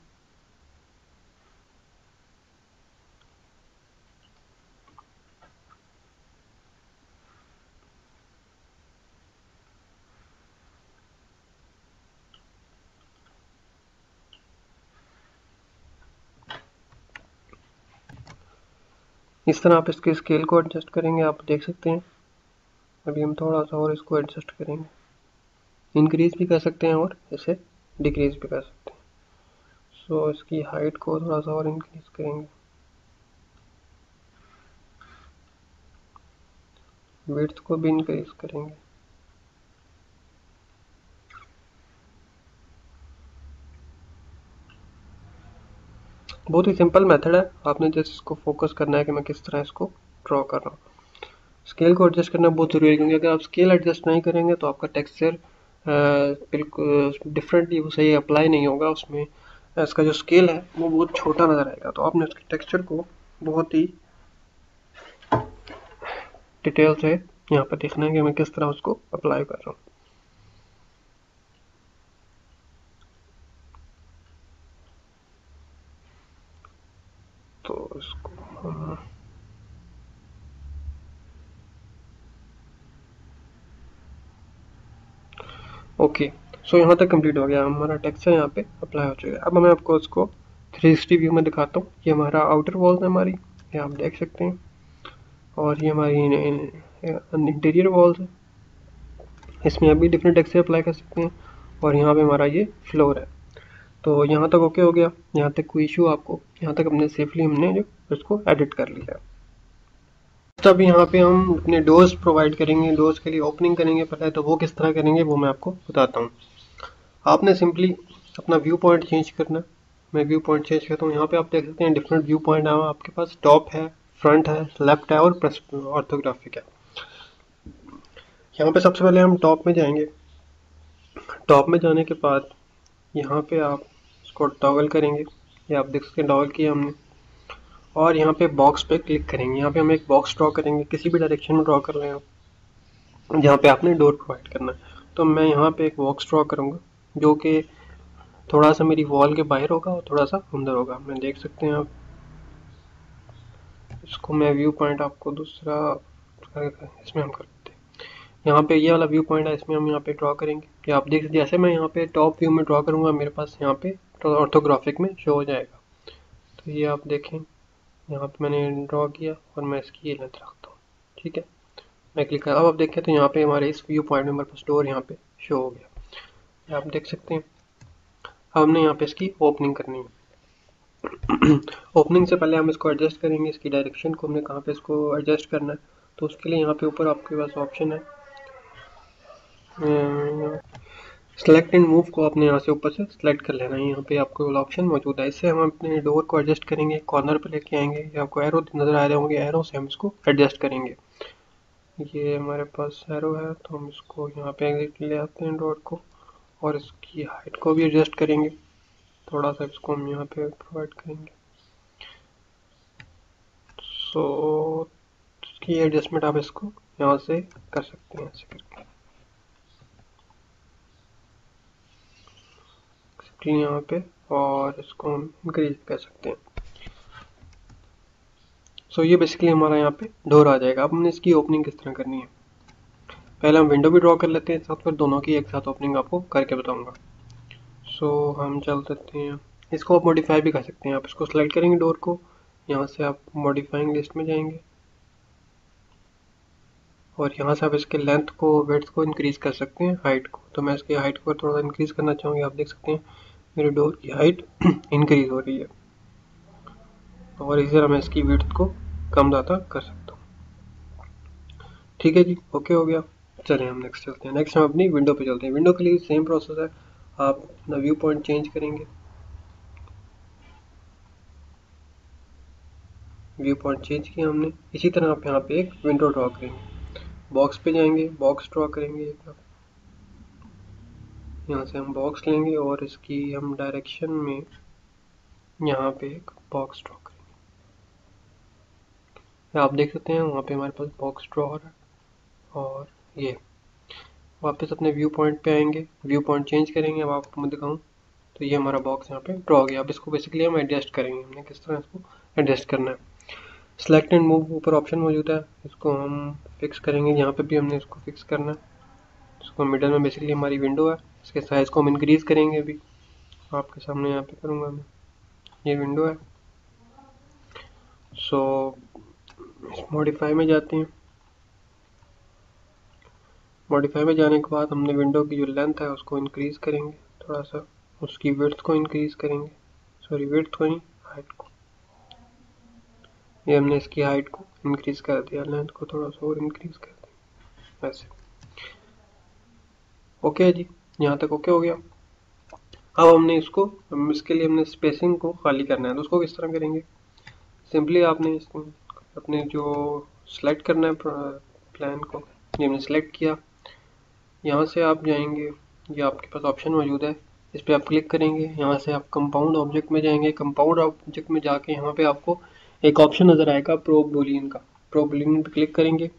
इस तरह आप इसके स्केल को एडजस्ट करेंगे आप देख सकते हैं। अभी हम थोड़ा सा और इसको एडजस्ट करेंगे। इंक्रीज भी कर सकते हैं और इसे डिक्रीज भी कर सकते हैं। सो so, इसकी हाइट को थोड़ा सा और इंक्रीज करेंगे। विड्थ को भी इंक्रीज करेंगे। बहुत ही सिंपल मेथड है। आपने जस्ट इसको फोकस करना है कि मैं किस तरह इसको ड्रॉ कर रहा हूँ। स्केल को एडजस्ट करना बहुत ज़रूरी है, क्योंकि अगर आप स्केल एडजस्ट नहीं करेंगे तो आपका टेक्सचर बिल्कुल डिफरेंटली वो सही अप्लाई नहीं होगा। उसमें इसका जो स्केल है, वो बहुत छोटा नज़र आएगा। तो आपने उसके टेक्सचर को बहुत ही डिटेल से यहाँ पर देखना है कि मैं किस तरह उसको अप्लाई कर रहा हूँ। इसको हम ओके सो यहाँ तक कंप्लीट हो गया। हमारा टेक्सचर यहाँ पे अप्लाई हो चुका है। अब मैं आपको इसको थ्री सिक्सटी व्यू में दिखाता हूँ। ये हमारा आउटर वॉल्स है हमारी, ये आप देख सकते हैं। और ये हमारी इंटीरियर वॉल्स है। इसमें आप भी डिफरेंट टेक्सचर अप्लाई कर सकते हैं। और यहाँ पे हमारा ये फ्लोर है। तो यहाँ तक ओके हो गया। यहाँ तक कोई इशू आपको, यहाँ तक हमने सेफली हमने जो इसको एडिट कर लिया। तब यहाँ पे हम अपने डोज प्रोवाइड करेंगे डोज के लिए ओपनिंग करेंगे। पहले तो वो किस तरह करेंगे वो मैं आपको बताता हूँ। आपने सिंपली अपना व्यू पॉइंट चेंज करना। मैं व्यू पॉइंट चेंज करता हूँ। यहाँ पे आप देख सकते हैं डिफरेंट व्यू पॉइंट है। आपके पास टॉप है फ्रंट है लेफ़्ट है और ऑर्थोग्राफिक है। यहाँ पे सबसे पहले हम टॉप में जाएँगे। टॉप में जाने के बाद यहाँ पे आप इसको टॉगल करेंगे। ये आप देख सकते हैं टॉगल किया हमने। और यहाँ पे बॉक्स पे क्लिक करेंगे। यहाँ पे हम एक बॉक्स ड्रॉ करेंगे। किसी भी डायरेक्शन में ड्रॉ कर रहे हैं जहाँ पे आपने डोर प्रोवाइड करना है। तो मैं यहाँ पे एक बॉक्स ड्रॉ करूँगा, जो कि थोड़ा सा मेरी वॉल के बाहर होगा और थोड़ा सा अंदर होगा। मैं देख सकते हैं आप। इसको मैं व्यू पॉइंट आपको दूसरा इसमें हम करते हैं। यहाँ पे ये वाला व्यू पॉइंट है, इसमें हम यहाँ पे ड्रॉ करेंगे। आप देख जैसे मैं यहाँ पे टॉप व्यू में ड्रॉ करूँगा, मेरे पास यहाँ पे ऑर्थोग्राफिक में शो हो जाएगा। तो ये आप देखें, यहाँ पे मैंने ड्रॉ किया और मैं इसकी ये लेंथ रखता हूँ, ठीक है? मैं क्लिक कर, अब आप देखें तो यहाँ पे हमारे इस व्यू पॉइंट में हमारे पास डोर यहाँ पे शो हो गया। आप देख सकते हैं अब हमने यहाँ पे इसकी ओपनिंग करनी है। ओपनिंग से पहले हम इसको एडजस्ट करेंगे, इसकी डायरेक्शन को हमने कहाँ पे इसको एडजस्ट करना है तो उसके लिए यहाँ पे ऊपर आपके पास ऑप्शन है। सेलेक्ट एंड मूव को आपने यहाँ से ऊपर से सेलेक्ट कर लेना है। यहाँ पे आपको ऑप्शन मौजूद है। इससे हम अपने डोर को एडजस्ट करेंगे। कॉर्नर पे लेके आएँगे। या आपको एरो नज़र आ रहे होंगे। एरो से हम इसको एडजस्ट करेंगे। ये हमारे पास एरो है तो हम इसको यहाँ पे एग्जिट ले आते हैं डोर को और इसकी हाइट को भी एडजस्ट करेंगे। थोड़ा सा इसको हम यहाँ पे प्रोवाइड करेंगे। सो so, इसकी एडजस्टमेंट आप इसको यहाँ से कर सकते हैं। ऐसे करके यहाँ पे और इसको हम इंक्रीज कर सकते हैं। सो so, ये बेसिकली हमारा यहाँ पे डोर आ जाएगा। अब हमने इसकी ओपनिंग किस तरह करनी है? पहले हम विंडो भी ड्रॉ कर लेते हैं साथ फिर दोनों की एक साथ ओपनिंग आपको करके बताऊँगा। सो so, हम चल सकते हैं। इसको आप मॉडिफाई भी कर सकते हैं। आप इसको सेलेक्ट करेंगे डोर को। यहाँ से आप मॉडिफाइंग लिस्ट में जाएँगे। और यहाँ से आप इसके लेंथ को वेथ को इंक्रीज कर सकते हैं हाइट को। तो मैं इसकी हाइट को थोड़ा सा इंक्रीज करना चाहूँगी। आप देख सकते हैं मेरे डोर की हाइट इंक्रीज हो रही है। और इसी तरह मैं इसकी विड्थ को कम ज़्यादा कर सकता हूँ। ठीक है जी ओके हो गया। चलिए हम नेक्स्ट चलते हैं। नेक्स्ट हम अपनी विंडो पे चलते हैं। विंडो के लिए सेम प्रोसेस है। आप अपना व्यू पॉइंट चेंज करेंगे। व्यू पॉइंट चेंज किया हमने। इसी तरह आप यहाँ पे एक विंडो ड्रॉ करेंगे। बॉक्स पे जाएँगे बॉक्स ड्रॉ करेंगे एक यहाँ से हम बॉक्स लेंगे और इसकी हम डायरेक्शन में यहाँ पे एक बॉक्स ड्रॉ करेंगे। आप देख सकते हैं वहाँ पे हमारे पास बॉक्स ड्रॉ हो रहा है और ये। वापस अपने व्यू पॉइंट पे आएँगे। व्यू पॉइंट चेंज करेंगे। अब आपको मैं दिखाऊँ तो ये हमारा बॉक्स यहाँ पे ड्रॉ हो गया। अब इसको बेसिकली हम एडजस्ट करेंगे। हमने किस तरह इसको एडजस्ट करना है। सेलेक्ट एंड मूव ऊपर ऑप्शन मौजूद है। इसको हम फिक्स करेंगे। यहाँ पे भी हमने इसको फिक्स करना है। इसको मिडल में बेसिकली हमारी विंडो है। इसके साइज़ को हम इंक्रीज़ करेंगे अभी। आपके सामने यहाँ पे करूँगा मैं। ये विंडो है। सो so, मॉडिफाई में जाते हैं। मॉडिफाई में जाने के बाद हमने विंडो की जो लेंथ है उसको इंक्रीज़ करेंगे। थोड़ा सा उसकी विड्थ को इंक्रीज़ करेंगे। सॉरी विड्थ को नहीं हाइट को। ये हमने इसकी हाइट को इंक्रीज़ कर दिया। लेंथ को थोड़ा सा और इंक्रीज़ कर दिया। वैसे ओके जी। यहाँ तक ओके हो गया। अब हमने इसको इसके लिए हमने स्पेसिंग को खाली करना है तो उसको किस तरह करेंगे? सिंपली आपने अपने जो सेलेक्ट करना है प्लान को, ये हमने सेलेक्ट किया। यहाँ से आप जाएँगे, ये आपके पास ऑप्शन मौजूद है। इस पर आप क्लिक करेंगे, यहाँ से आप कंपाउंड ऑब्जेक्ट में जाएँगे। कंपाउंड ऑब्जेक्ट में जाके यहाँ पे आपको एक ऑप्शन नज़र आएगा प्रो बोलियन का। प्रो बोलियन पे क्लिक करेंगे।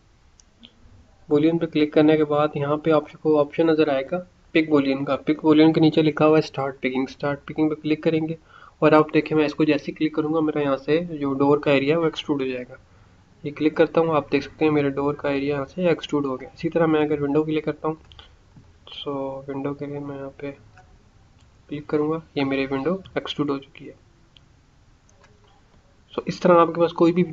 बोलियन पे क्लिक करने के बाद यहाँ पे आपको ऑप्शन नज़र आएगा पिक बोलियन का। पिक बोलियन के नीचे लिखा हुआ है स्टार्ट पिकिंग स्टार्ट पिकिंग पर क्लिक करेंगे। और आप देखें, मैं इसको जैसे क्लिक करूँगा, मेरा यहाँ से जो डोर का एरिया है, वो एक्सट्रूड हो जाएगा। ये क्लिक करता हूँ, आप देख सकते हैं मेरे डोर का एरिया यहाँ से एक्सट्रूड हो गया। इसी तरह मैं अगर विंडो के लिए करता हूँ सो विंडो के लिए मैं यहाँ पे क्लिक करूँगा, ये मेरी विंडो एक्सट्रूड हो चुकी है। सो इस तरह आपके पास कोई भी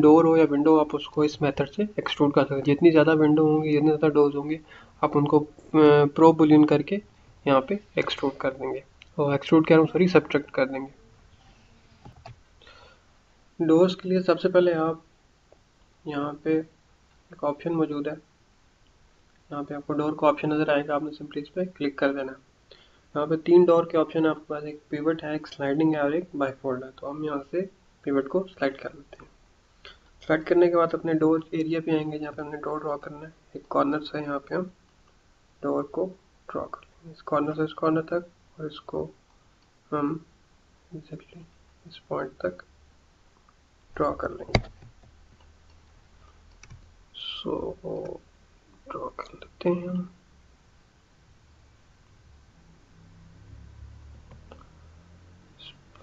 डोर हो या विंडो आप उसको इस मेथड से एक्सट्रूड कर सकते हैं। जितनी ज़्यादा विंडो होंगी, जितने ज़्यादा डोर्स होंगे, आप उनको प्रो बुलियन करके यहाँ पे एक्सट्रूड कर देंगे। और एक्सट्रूड कह रहा हूँ सॉरी सब्ट्रैक्ट कर देंगे। डोर्स के लिए सबसे पहले आप यहाँ पे एक ऑप्शन मौजूद है। यहाँ पे आपको डोर का ऑप्शन नज़र आएगा। आपने सिंपली इस पर क्लिक कर देना। यहाँ पे तीन डोर के ऑप्शन है। आपके पास एक पिवट है, एक स्लाइडिंग है और एक बाईफोल्ड है। तो हम यहाँ से पिवट को स्लाइड कर लेते हैं। स्लाइड करने के बाद अपने डोर एरिया पे आएँगे जहाँ पे हमने डोर ड्रॉ करना है। एक कॉर्नर से यहाँ पे हम डोर को ड्रॉ कर लेंगे। इस कॉर्नर से इस कॉर्नर तक और इसको हम एग्जैक्टली इस पॉइंट तक ड्रॉ कर लेंगे। सो ड्रॉ कर लेते हैं हम।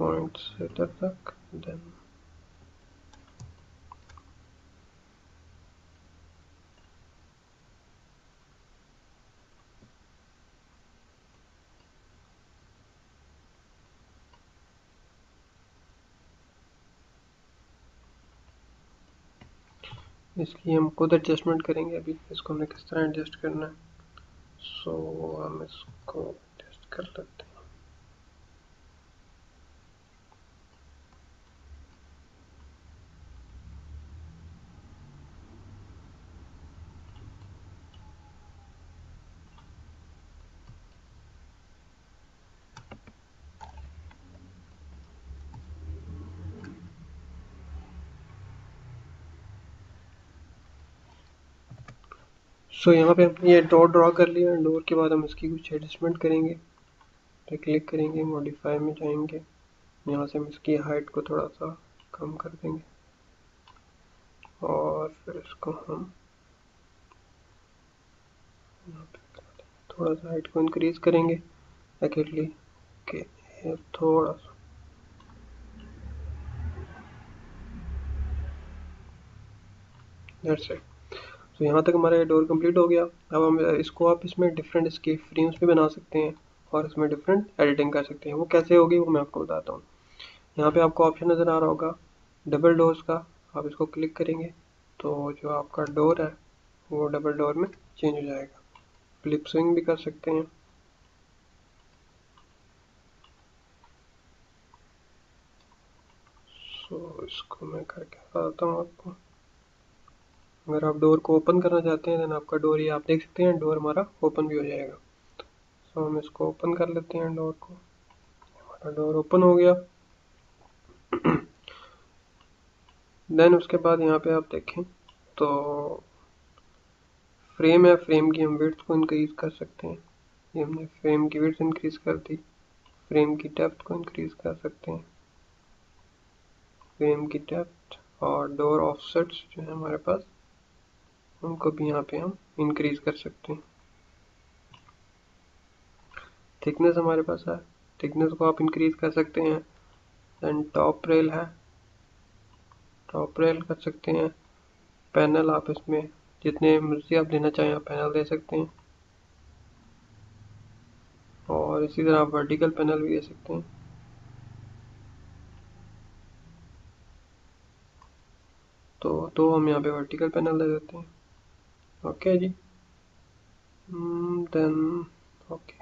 से इधर तक देन इसकी हम खुद एडजस्टमेंट करेंगे अभी इसको हमें किस तरह एडजस्ट करना है? सो so, हम इसको एडजस्ट कर लेते हैं। सो यहाँ पे हमने ये डॉट ड्रॉ कर लिया डोर के बाद हम इसकी कुछ एडजस्टमेंट करेंगे। पे क्लिक करेंगे मॉडिफाई में जाएँगे। यहाँ से हम इसकी हाइट को थोड़ा सा कम कर देंगे। और फिर इसको हम थोड़ा सा हाइट को इंक्रीज करेंगे। एक्चुअली ओके थोड़ा सा। That's it. तो यहाँ तक हमारा ये डोर कंप्लीट हो गया। अब हम इसको आप इसमें डिफरेंट इसके फ्रेम्स भी बना सकते हैं और इसमें डिफरेंट एडिटिंग कर सकते हैं। वो कैसे होगी वो मैं आपको बताता हूँ। यहाँ पे आपको ऑप्शन नज़र आ रहा होगा डबल डोर्स का। आप इसको क्लिक करेंगे तो जो आपका डोर है, वो डबल डोर में चेंज हो जाएगा। फ्लिप स्विंग भी कर सकते हैं। सो इसको मैं करके बताता हूँ आपको। अगर आप डोर को ओपन करना चाहते हैं देन आपका डोर ये आप देख सकते हैं डोर हमारा ओपन भी हो जाएगा। सो हम इसको ओपन कर लेते हैं डोर को। हमारा डोर ओपन हो गया। देन उसके बाद यहाँ पे आप देखें तो फ्रेम है फ्रेम की हम विड्थ को इंक्रीज कर सकते हैं। ये हमने फ्रेम की विड्थ इंक्रीज कर दी। फ्रेम की डेप्थ को इंक्रीज कर सकते हैं। फ्रेम की डेप्थ और डोर ऑफसेट्स जो है हमारे पास उनको भी यहाँ पे हम इंक्रीज कर सकते हैं। थिकनेस हमारे पास है। थिकनेस को आप इंक्रीज कर सकते हैं। देन टॉप रेल है। टॉप रेल कर सकते हैं। पैनल आप इसमें जितने मर्ज़ी आप देना चाहें आप पैनल दे सकते हैं। और इसी तरह आप वर्टिकल पैनल भी दे सकते हैं। तो तो हम यहाँ पे वर्टिकल पैनल दे देते हैं। ओके जी देन ओके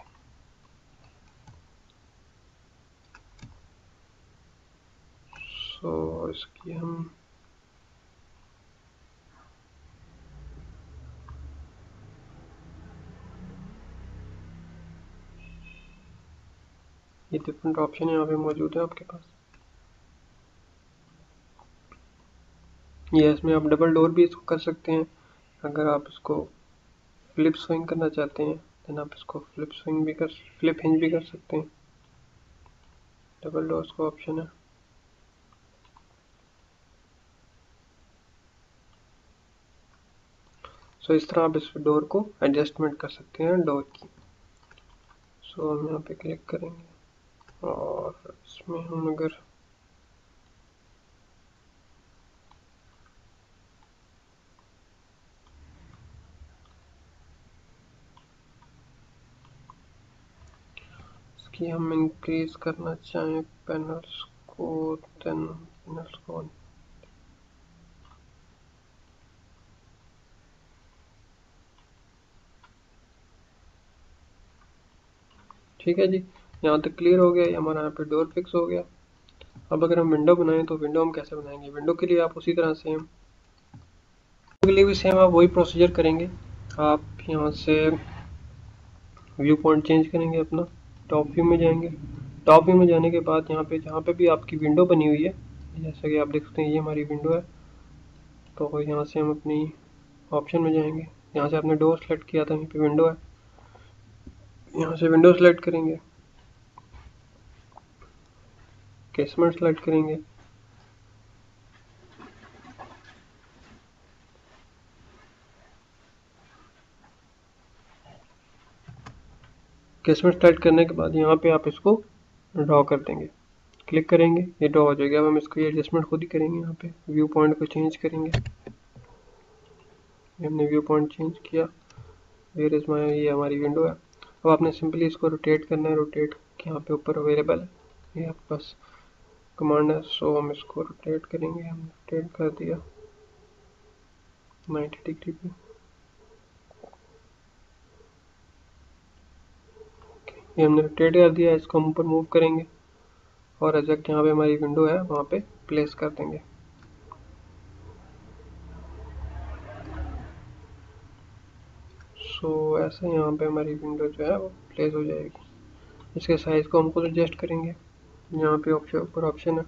सो इसकी हम ये डिफरेंट ऑप्शन यहाँ पे मौजूद है आपके पास। ये इसमें आप डबल डोर भी इसको कर सकते हैं। अगर आप इसको फ्लिप स्विंग करना चाहते हैं देन आप इसको फ्लिप स्विंग भी कर फ्लिप हिंज भी कर सकते हैं। डबल डोर्स का ऑप्शन है। सो so, इस तरह आप इस डोर को एडजस्टमेंट कर सकते हैं डोर की। सो so, हम यहाँ पे क्लिक करेंगे और इसमें हम अगर इसकी हम इंक्रीज करना चाहें पैनल्स को देन पैनल्स को ठीक है जी, यहाँ तक क्लियर हो गया हमारा यहाँ पे डोर फिक्स हो गया। अब अगर हम विंडो बनाएँ तो विंडो हम कैसे बनाएँगे? विंडो के लिए आप उसी तरह सेम के लिए भी सेम आप वही प्रोसीजर करेंगे। आप यहाँ से व्यू पॉइंट चेंज करेंगे अपना। टॉप व्यू में जाएँगे। टॉप व्यू में जाने के बाद यहाँ पे, जहाँ पे भी आपकी विंडो बनी हुई है, जैसा कि आप देख सकते हैं, ये हमारी विंडो है। तो यहाँ से हम अपनी ऑप्शन में जाएँगे। यहाँ से आपने डोर सेलेक्ट किया था, यहाँ पे विंडो है। यहाँ से विंडो सेलेक्ट करेंगे। केसमेंट सेलेक्ट करेंगे। केसमेंट सेलेक्ट करने के बाद यहाँ पे आप इसको ड्रॉ कर देंगे। क्लिक करेंगे, ये ड्रॉ हो जाएगा। अब हम इसको एडजस्टमेंट खुद ही करेंगे यहाँ पे। व्यू पॉइंट को चेंज करेंगे। हमने व्यू पॉइंट चेंज किया। वेयर इज़ माई ये हमारी विंडो है। अब आपने सिंपली इसको रोटेट करना है। रोटेट यहाँ पे ऊपर अवेलेबल है। ये आपके पास कमांड है। सो हम इसको रोटेट करेंगे। हम रोटेट कर दिया। 90 डिग्री पे ये हमने रोटेट कर दिया इसको हम ऊपर मूव करेंगे और एग्जैक्ट यहाँ पे हमारी विंडो है वहाँ पे प्लेस कर देंगे। सो so, ऐसे यहाँ पे हमारी विंडो जो है वो प्लेस हो जाएगी। इसके साइज़ को हम खुद एडजस्ट करेंगे। यहाँ पे ऑप्शन ऊपर ऑप्शन है।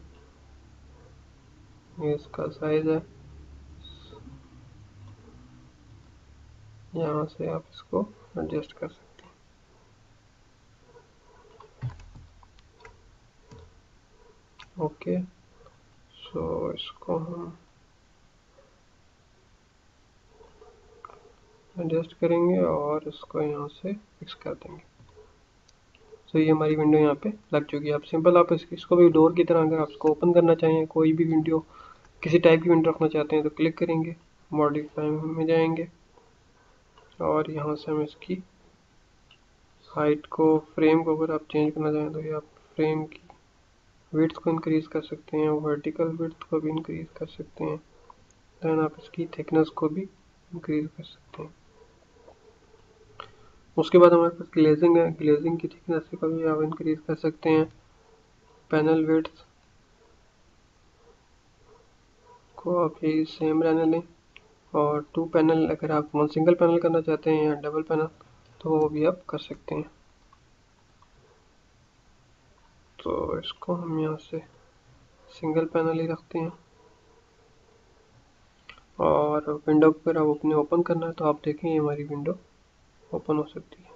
ये इसका साइज़ है। यहाँ से आप इसको एडजस्ट कर सकते ओके। सो इसको हम एडजस्ट करेंगे और इसको यहाँ से फिक्स कर देंगे। सो so, ये हमारी विंडो यहाँ पे लग चुकी है। आप सिंपल आप इसको भी डोर की तरह अगर आप इसको ओपन करना चाहें कोई भी विंडो किसी टाइप की विंडो रखना चाहते हैं तो क्लिक करेंगे। मॉडिफाई में जाएँगे। और यहाँ से हम इसकी हाइट को फ्रेम को अगर आप चेंज करना चाहें तो ये आप फ्रेम की विड्थ को इंक्रीज कर सकते हैं वर्टिकल विड्थ को भी इंक्रीज कर सकते हैं दैन आप इसकी थिकनेस को भी इंक्रीज कर सकते हैं। उसके बाद हमारे पास ग्लेजिंग है ग्लेजिंग की थिकनेस को भी आप इंक्रीज कर सकते हैं पैनल वेट्स को आप यही सेम रहने दें, और टू पैनल अगर आप वन सिंगल पैनल करना चाहते हैं या डबल पैनल तो वो भी आप कर सकते हैं। तो इसको हम यहाँ से सिंगल पैनल ही रखते हैं। और विंडो पर आप अपने ओपन करना है तो आप देखें ये हमारी विंडो ओपन हो सकती है।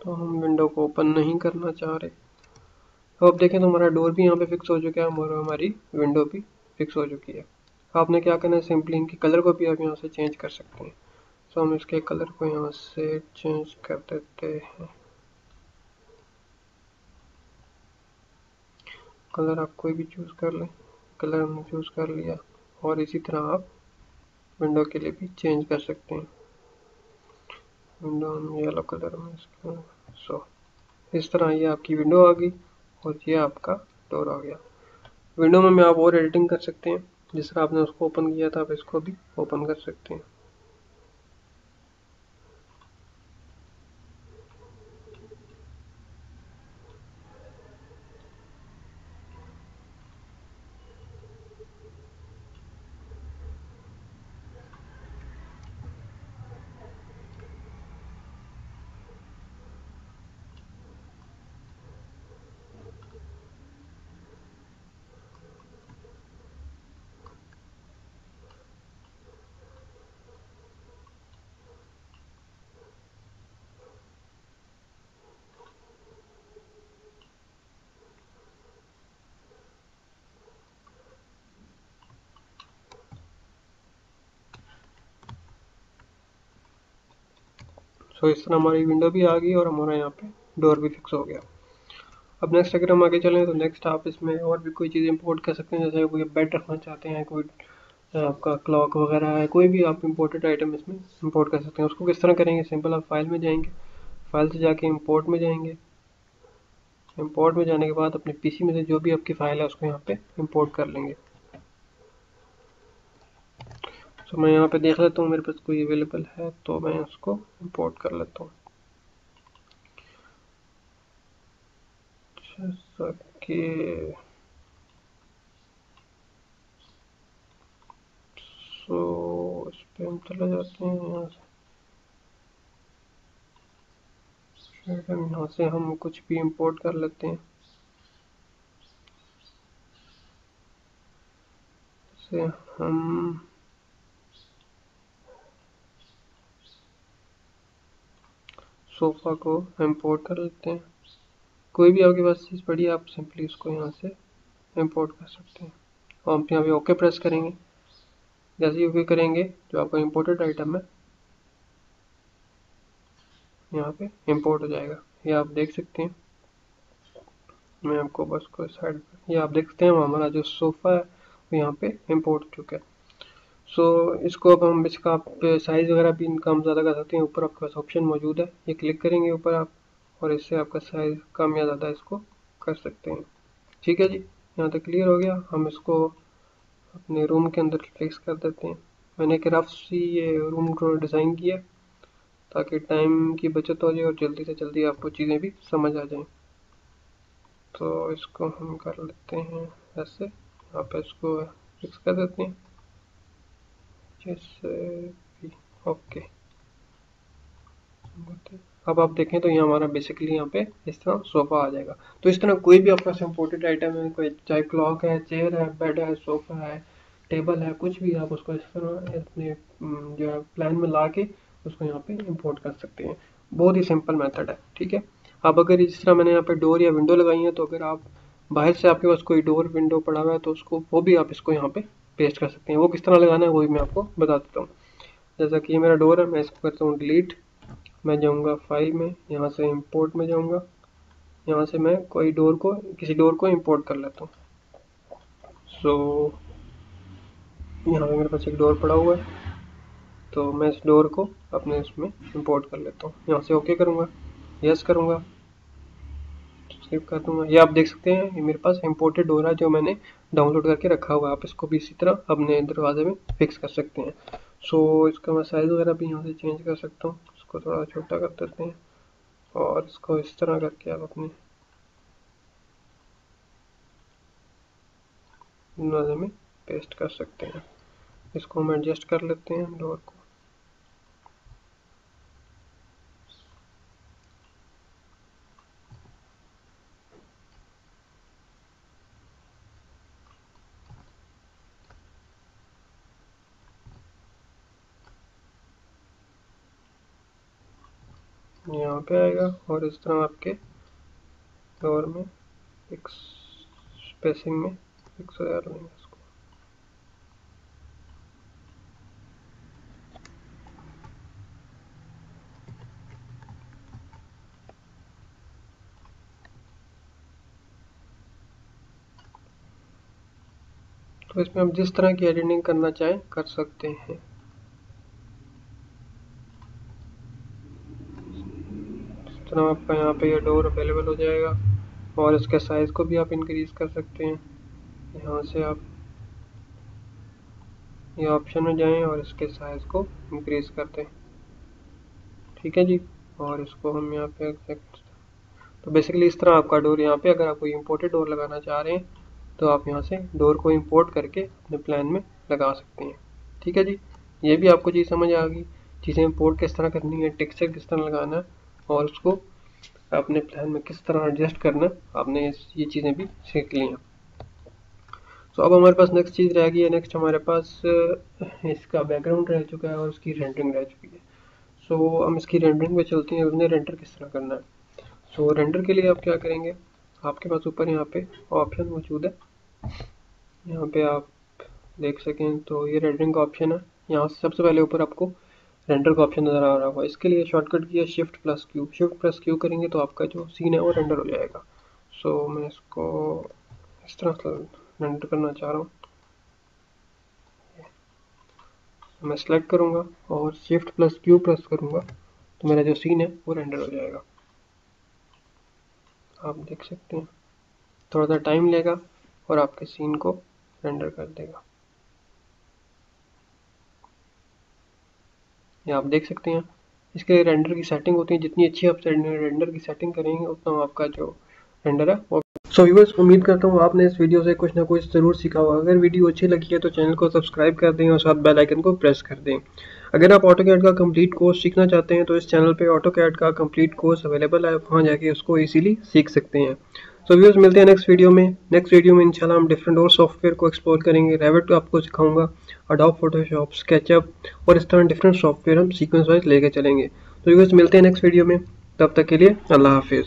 तो हम विंडो को ओपन नहीं करना चाह रहे। तो आप देखें तो हमारा डोर भी यहाँ पे फिक्स हो चुका है और हमारी विंडो भी फिक्स हो चुकी है। आपने क्या करना है? सिंपली इनके कलर को भी आप यहाँ से चेंज कर सकते हैं। सो हम इसके कलर को यहाँ से चेंज कर देते हैं। कलर आप कोई भी चूज़ कर लें। कलर हमने चूज़ कर लिया। और इसी तरह आप विंडो के लिए भी चेंज कर सकते हैं। विंडो हम येलो कलर में इसके सो इस तरह ये आपकी विंडो आ गई और ये आपका डोर आ गया। विंडो में आप और एडिटिंग कर सकते हैं। जिस तरह आपने उसको ओपन किया था आप इसको भी ओपन कर सकते हैं। सो इस तरह हमारी विंडो भी आ गई और हमारा यहाँ पे डोर भी फिक्स हो गया। अब नेक्स्ट अगर हम आगे चलें तो नेक्स्ट आप इसमें और भी कोई चीज़ इंपोर्ट कर सकते हैं, जैसे कोई बेड रखना चाहते हैं, कोई आपका क्लॉक वगैरह है, कोई भी आप इम्पोर्टेड आइटम इसमें इंपोर्ट कर सकते हैं। उसको किस तरह करेंगे? सिंपल आप फ़ाइल में जाएँगे। फ़ाइल से जाके इंपोर्ट में जाएँगे। इंपोर्ट में जाने के बाद अपने पीसी में से जो भी आपकी फ़ाइल है, उसको यहाँ पे इंपोर्ट कर लेंगे। तो मैं यहाँ पे देख लेता हूँ, मेरे पास कोई अवेलेबल है तो मैं उसको इंपोर्ट कर लेता हूँ। सो इस पर हम चले जाते हैं यहाँ से। यहाँ से हम कुछ भी इंपोर्ट कर लेते हैं। से हम सोफ़ा को इंपोर्ट कर लेते हैं। कोई भी आपके पास चीज़ पड़ी है आप सिंपली उसको यहाँ से इंपोर्ट कर सकते हैं। और हम यहाँ पे ओके प्रेस करेंगे। जैसे ही ओके करेंगे, जो आपका इंपोर्टेड आइटम है, यहाँ पे इंपोर्ट हो जाएगा। ये आप देख सकते हैं। मैं आपको बस को साइड ये आप देख सकते हैं, हमारा जो सोफ़ा है, वो यहाँ पे इंपोर्ट हो चुका है। सो so, इसको अब हम इसका आप साइज़ वगैरह भी हम ज़्यादा कर सकते हैं। ऊपर आपके पास ऑप्शन मौजूद है। ये क्लिक करेंगे ऊपर आप और इससे आपका साइज़ कम या ज़्यादा इसको कर सकते हैं। ठीक है जी? यहाँ तक क्लियर हो गया। हम इसको अपने रूम के अंदर फिक्स कर देते हैं। मैंने एक रफ सी ये रूम डिज़ाइन किया ताकि टाइम की बचत हो जाए और जल्दी से जल्दी आपको चीज़ें भी समझ आ जाएँ। तो इसको हम कर लेते हैं ऐसे। यहाँ पे इसको फिक्स कर देते हैं। ओके अब आप देखें तो ये हमारा बेसिकली यहाँ पे इस तरह सोफ़ा आ जाएगा। तो इस तरह कोई भी आपका इम्पोर्टेड आइटम है, कोई चाहे क्लॉक है चेयर है बेड है सोफ़ा है टेबल है, कुछ भी आप उसको इस तरह अपने जो है प्लान में ला के उसको यहाँ पे इंपोर्ट कर सकते हैं। बहुत ही सिंपल मेथड है, ठीक है? अब अगर इस तरह मैंने यहाँ पे डोर या विंडो लगाई है तो अगर आप बाहर से आपके पास कोई डोर विंडो पड़ा हुआ है तो उसको, वो भी आप इसको यहाँ पे पेस्ट कर सकते हैं। वो किस तरह लगाना है वो भी मैं आपको बता देता हूँ। जैसा कि ये मेरा डोर है मैं इसको करता हूँ डिलीट मैं जाऊँगा फ़ाइल में यहाँ से इंपोर्ट में जाऊँगा। यहाँ से मैं कोई डोर को किसी डोर को इंपोर्ट कर लेता हूँ। सो so, यहाँ पे मेरे पास एक डोर पड़ा हुआ है। तो मैं इस डोर को अपने इसमें इंपोर्ट कर लेता हूँ। यहाँ से ओके करूँगा यस करूँगा स्किप कर दूँगा। ये आप देख सकते हैं ये मेरे पास इम्पोर्टेड डोर है जो मैंने डाउनलोड करके रखा हुआ है। आप इसको भी इसी तरह अपने दरवाजे में फिक्स कर सकते हैं। सो so, इसका मैं साइज़ वगैरह भी यहाँ से चेंज कर सकता हूँ। इसको थोड़ा छोटा कर देते हैं। और इसको इस तरह करके आप अपने दरवाजे में पेस्ट कर सकते हैं। इसको हम एडजस्ट कर लेते हैं। डोर को यहाँ पे आएगा और इस तरह आपके दौर में एक स्पेसिंग में एक सौ ग्यारह लेंगे इसको। तो इसमें हम जिस तरह की एडिटिंग करना चाहें कर सकते हैं। तरह आपका यहाँ पे ये डोर अवेलेबल हो जाएगा और इसके साइज़ को भी आप इंक्रीज़ कर सकते हैं। यहाँ से आप ये ऑप्शन में जाएँ और इसके साइज़ को इंक्रीज़ करते हैं। ठीक है जी? और इसको हम यहाँ पे तो बेसिकली इस तरह आपका डोर यहाँ पे अगर आप कोई इम्पोर्टेड डोर लगाना चाह रहे हैं तो आप यहाँ से डोर को इम्पोर्ट करके अपने प्लान में लगा सकते हैं। ठीक है जी? ये भी आपको चीज़ समझ आ गई, चीज़ें इम्पोर्ट किस तरह करनी है टेक्सचर किस तरह लगाना है। और उसको अपने प्लान में किस तरह एडजस्ट करना आपने ये चीज़ें भी सीख ली हैं। सो अब हमारे पास नेक्स्ट चीज़ रह गई है नेक्स्ट हमारे पास इसका बैकग्राउंड रह चुका है और उसकी रेंडरिंग रह चुकी है। सो so, हम इसकी रेंडरिंग पे चलते हैं उसने रेंडर किस तरह करना है। सो so, रेंडर के लिए आप क्या करेंगे? आपके पास ऊपर यहाँ पे ऑप्शन मौजूद है। यहाँ पे आप देख सकें तो ये रेंडरिंग का ऑप्शन है। यहाँ सबसे पहले ऊपर आपको रेंडर का ऑप्शन नज़र आ रहा होगा। इसके लिए शॉर्टकट किया shift plus Q shift plus Q करेंगे तो आपका जो सीन है वो रेंडर हो जाएगा। सो so, मैं इसको इस तरह रेंडर करना चाह रहा हूँ। मैं सेलेक्ट करूँगा और शिफ्ट प्लस क्यू प्रेस करूँगा तो मेरा जो सीन है वो रेंडर हो जाएगा। आप देख सकते हैं। थोड़ा सा टाइम लेगा और आपके सीन को रेंडर कर देगा। ये आप देख सकते हैं। इसके लिए रेंडर की सेटिंग होती है जितनी अच्छी आप रेंडर की सेटिंग करेंगे उतना आपका जो रेंडर है वो सो so, व्यूवर्स उम्मीद करता हूँ आपने इस वीडियो से कुछ ना कुछ ज़रूर सीखा होगा। अगर वीडियो अच्छी लगी है तो चैनल को सब्सक्राइब कर दें और साथ बेल आइकन को प्रेस कर दें। अगर आप ऑटो कैड का कंप्लीट कोर्स सीखना चाहते हैं तो इस चैनल पे ऑटो कैड का कंप्लीट कोर्स अवेलेबल है। वहाँ जाके उसको इजीली सीख सकते हैं। सो so, व्यूअर्स मिलते हैं नेक्स्ट वीडियो में। नेक्स्ट वीडियो में इंशाल्लाह हम डिफरेंट और सॉफ्टवेयर को एक्सप्लोर करेंगे। रेविट आपको सिखाऊँगा। अडॉप फोटोशॉप स्केचअप और इस तरह डिफरेंट सॉफ्टवेयर हम सीक्वेंस वाइज लेके चलेंगे। तो यूज़ मिलते हैं नेक्स्ट वीडियो में। तब तक के लिए अल्लाह हाफिज़।